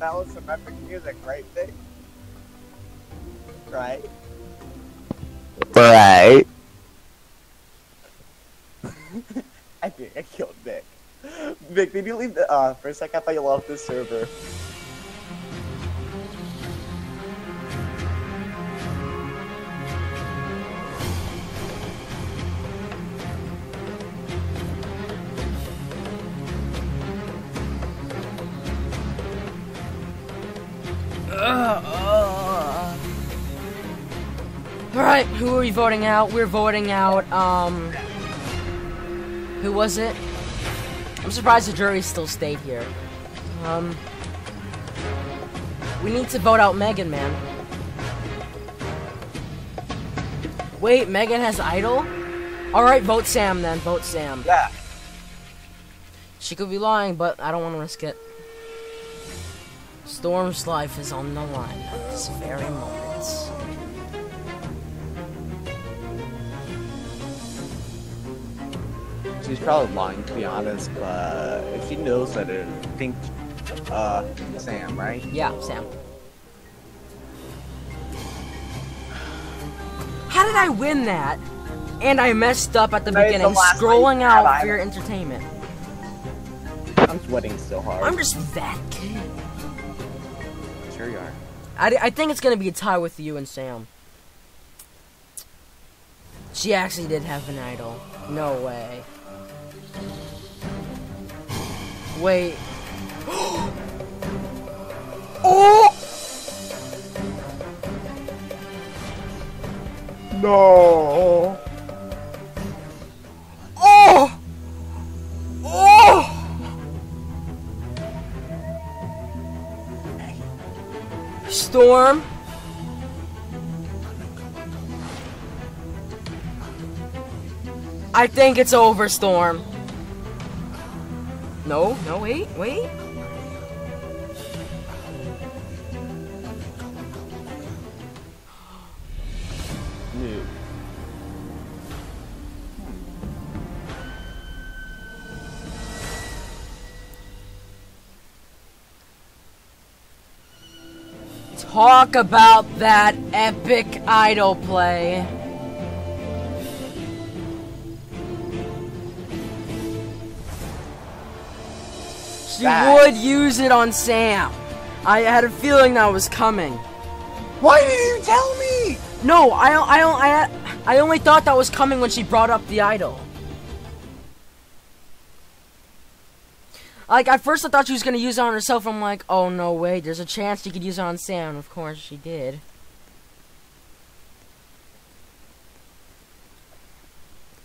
That was some epic music, right, Vic? Right? right? *laughs* I think I killed Vic. Vic, did you leave the, uh, for a second I thought you left the server. Alright, who are we voting out? We're voting out, um. Who was it? I'm surprised the jury still stayed here. Um. We need to vote out Megan, man. Wait, Megan has idol? Alright, vote Sam then. Vote Sam. Yeah. She could be lying, but I don't want to risk it. Storm's life is on the line at this very moment. She's probably lying to be honest, but if she knows that it, I think, uh, Sam, right? Yeah, Sam. How did I win that? And I messed up at the That the beginning, last scrolling time you have out for your entertainment. I'm sweating so hard. I'm just that kid. Sure you are. I, I think it's gonna be a tie with you and Sam. She actually did have an idol. No way. Wait. *gasps* oh! No. Storm. I think it's over, Storm. No, no, wait, wait. Talk about that epic idol play. She That- would use it on Sam. I had a feeling that was coming. Why didn't you tell me? No, I, I, I, I only thought that was coming when she brought up the idol. Like, at first I thought she was gonna use it on herself. I'm like, oh no, way. there's a chance she could use it on Sam. Of course she did.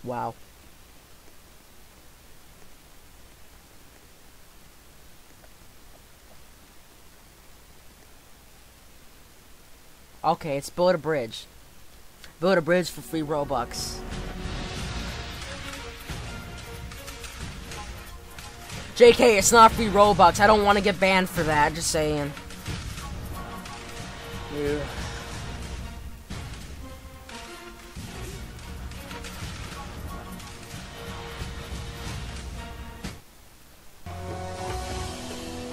Wow. Okay, it's build a bridge. Build a bridge for free Robux. JK, it's not free Robux. I don't want to get banned for that. Just saying. Yeah.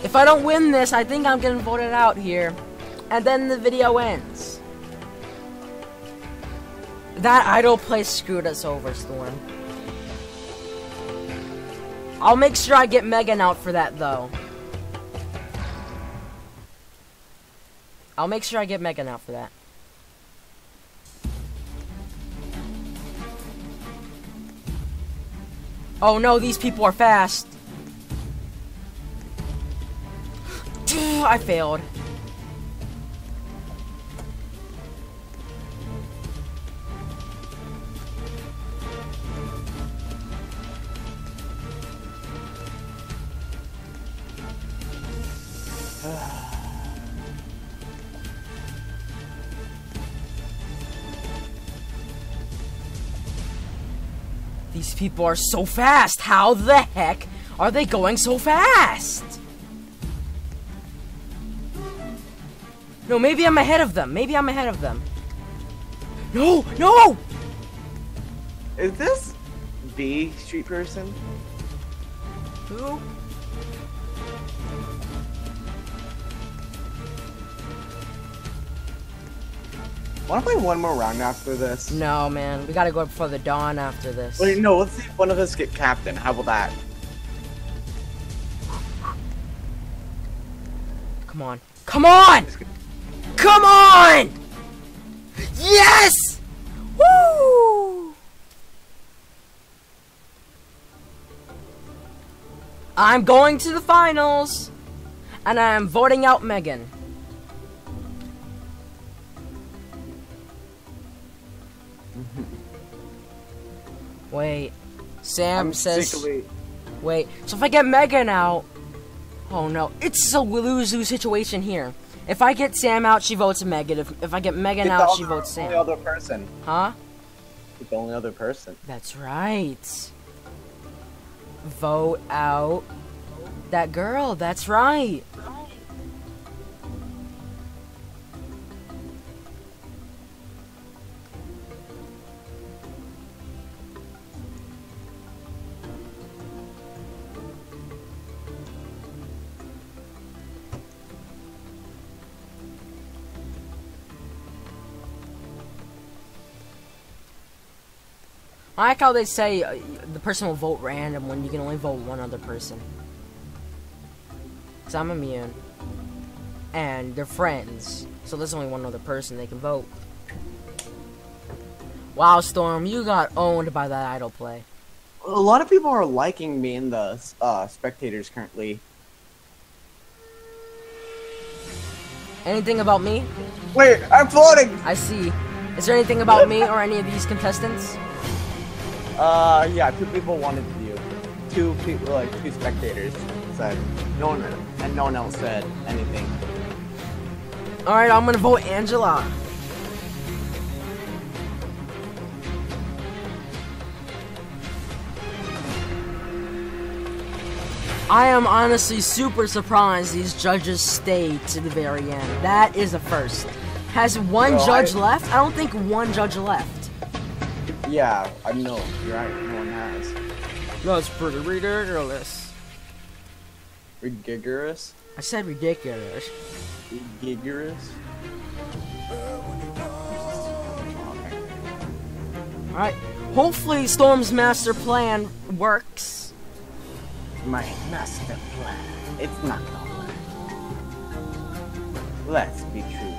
If I don't win this, I think I'm getting voted out here. And then the video ends. That idol place screwed us over, Storm. I'll make sure I get Megan out for that, though. I'll make sure I get Megan out for that. Oh no, these people are fast. *sighs* I failed. People are so fast. How the heck are they going so fast? No, maybe I'm ahead of them. Maybe I'm ahead of them. No, no! Is this the street person? Who? Want to play one more round after this? No, man. We gotta go before the dawn after this. Wait, no. Let's see if one of us get captain. How about that? Come on. Come on! Come on! Yes! Woo! I'm going to the finals! And I'm voting out Megan. Wait. Sam I'm says. Wait, so if I get Megan out, oh no, it's a lose-lose situation here. If I get Sam out, she votes Megan. If, if I get Megan the out, she votes Only Sam. other person. Huh? Get the only other person. That's right. Vote out that girl. That's right. I like how they say uh, the person will vote random when you can only vote one other person. Cause I'm immune. And they're friends. So there's only one other person they can vote. Wow, Storm, you got owned by that idol play. A lot of people are liking me in the uh, spectators currently. Anything about me? Wait, I'm floating. I see. Is there anything about me or any of these contestants? Uh, yeah, two people wanted you. Two people, like two spectators said no one, and no one else said anything. Alright, I'm gonna vote Angela. I am honestly super surprised these judges stayed to the very end. That is a first. Has one No, judge I- left? I don't think one judge left. Yeah, I know. You're right. No one has. That's pretty ridiculous. Ridiculous? I said ridiculous. Ridiculous? Alright. Hopefully Storm's master plan works. My master plan. It's not gonna work. Let's be truthful.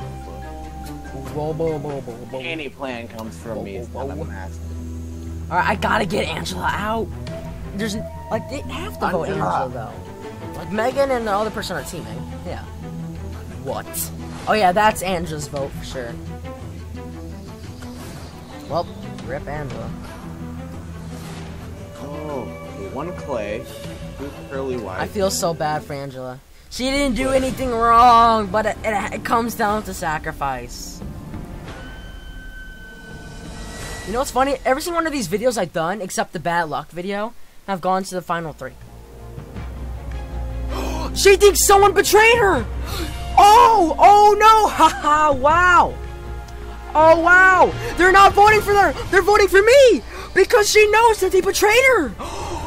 Whoa, whoa, whoa, whoa, whoa. Any plan comes from me is not a master. Alright, I gotta get Angela out. There's like they have to vote Angela. Angela though. Like Megan and the other person are teaming. Yeah. What? Oh yeah, that's Angela's vote for sure. Well, rip Angela. Oh, okay, one clay, two curly white. I feel so bad for Angela. She didn't do anything wrong, but it, it, it comes down to sacrifice. You know what's funny? Every single one of these videos I've done, except the bad luck video, have gone to the final three. *gasps* she thinks someone betrayed her! Oh! Oh no! *laughs* Haha! wow! Oh wow! They're not voting for her! They're voting for me! Because she knows that they betrayed her! *gasps*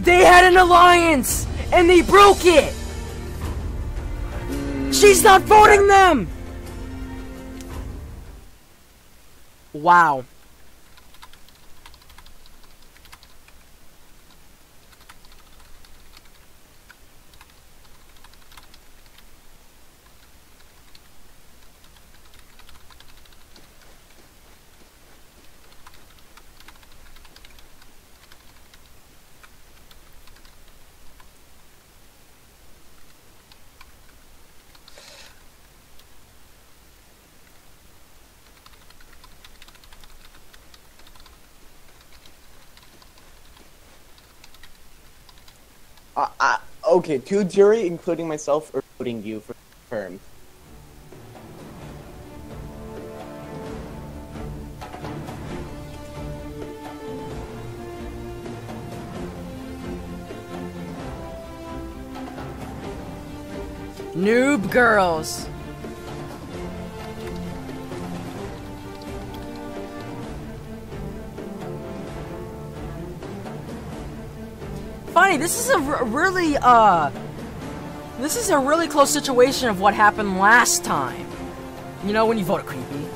They had an alliance! And they broke it! She's not voting them! Wow. okay, two jury, including myself, or including you for term. Noob girls. Funny, this is a really, uh, this is a really close situation of what happened last time. You know, when you voted creepy.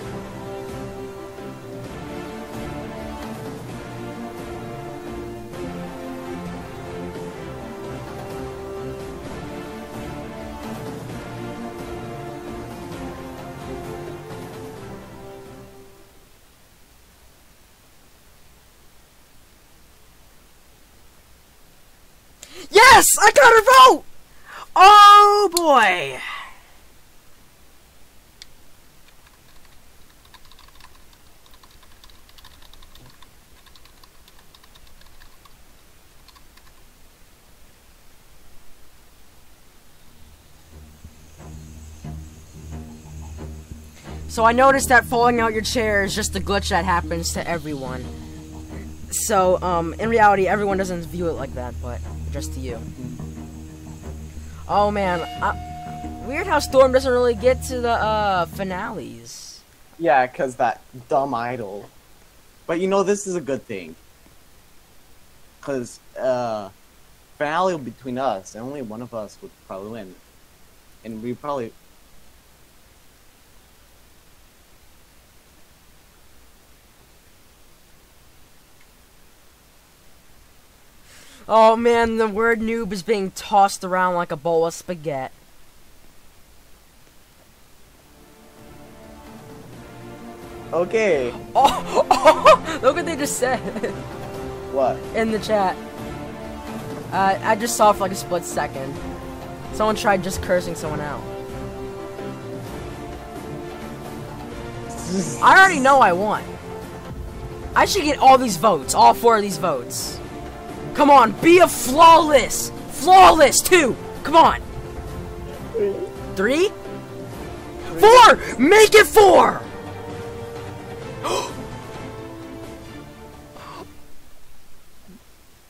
So I noticed that falling out your chair is just a glitch that happens to everyone. So, um, in reality, everyone doesn't view it like that, but just to you. Oh man, uh, weird how Storm doesn't really get to the uh, finales. Yeah, cause that dumb idol. But you know, this is a good thing. Cause uh, finale between us, and only one of us would probably win, and we probably. Oh man, the word noob is being tossed around like a bowl of spaghetti. Okay. *laughs* Oh, oh, look what they just said What? in the chat. Uh, I just saw for like a split second. Someone tried just cursing someone out. I already know I won. I should get all these votes, all four of these votes. Come on, be a flawless, flawless two. Come on. Three, four. Make it four. *gasps*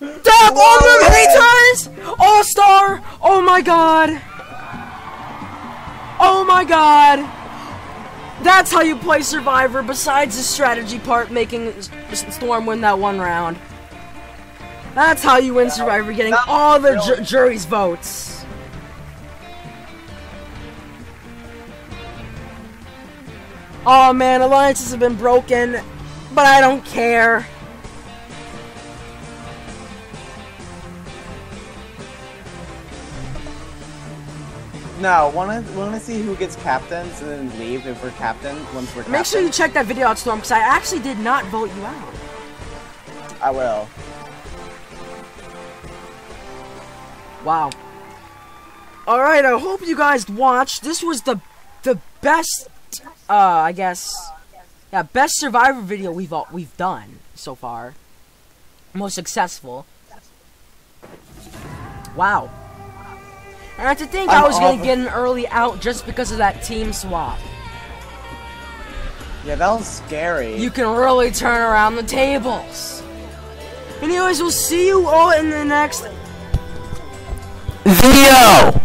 Dab on them haters! All star! Oh my god! Oh my god! That's how you play Survivor, besides the strategy part, making Storm win that one round. That's how you win Survivor, getting all the ju- jury's votes. Oh man, alliances have been broken, but I don't care. No, wanna wanna see who gets captains and then leave if we're captain once we're. Make sure you check that video out, Storm, because I actually did not vote you out. I will. Wow. All right, I hope you guys watched. This was the the best, uh, I guess, yeah, best Survivor video we've all, we've done so far. Most successful. Wow. And I had to think i I'm was gonna get an early out just because of that team swap. Yeah, that was scary. You can really turn around the tables. Anyways, we'll see you all in the next video.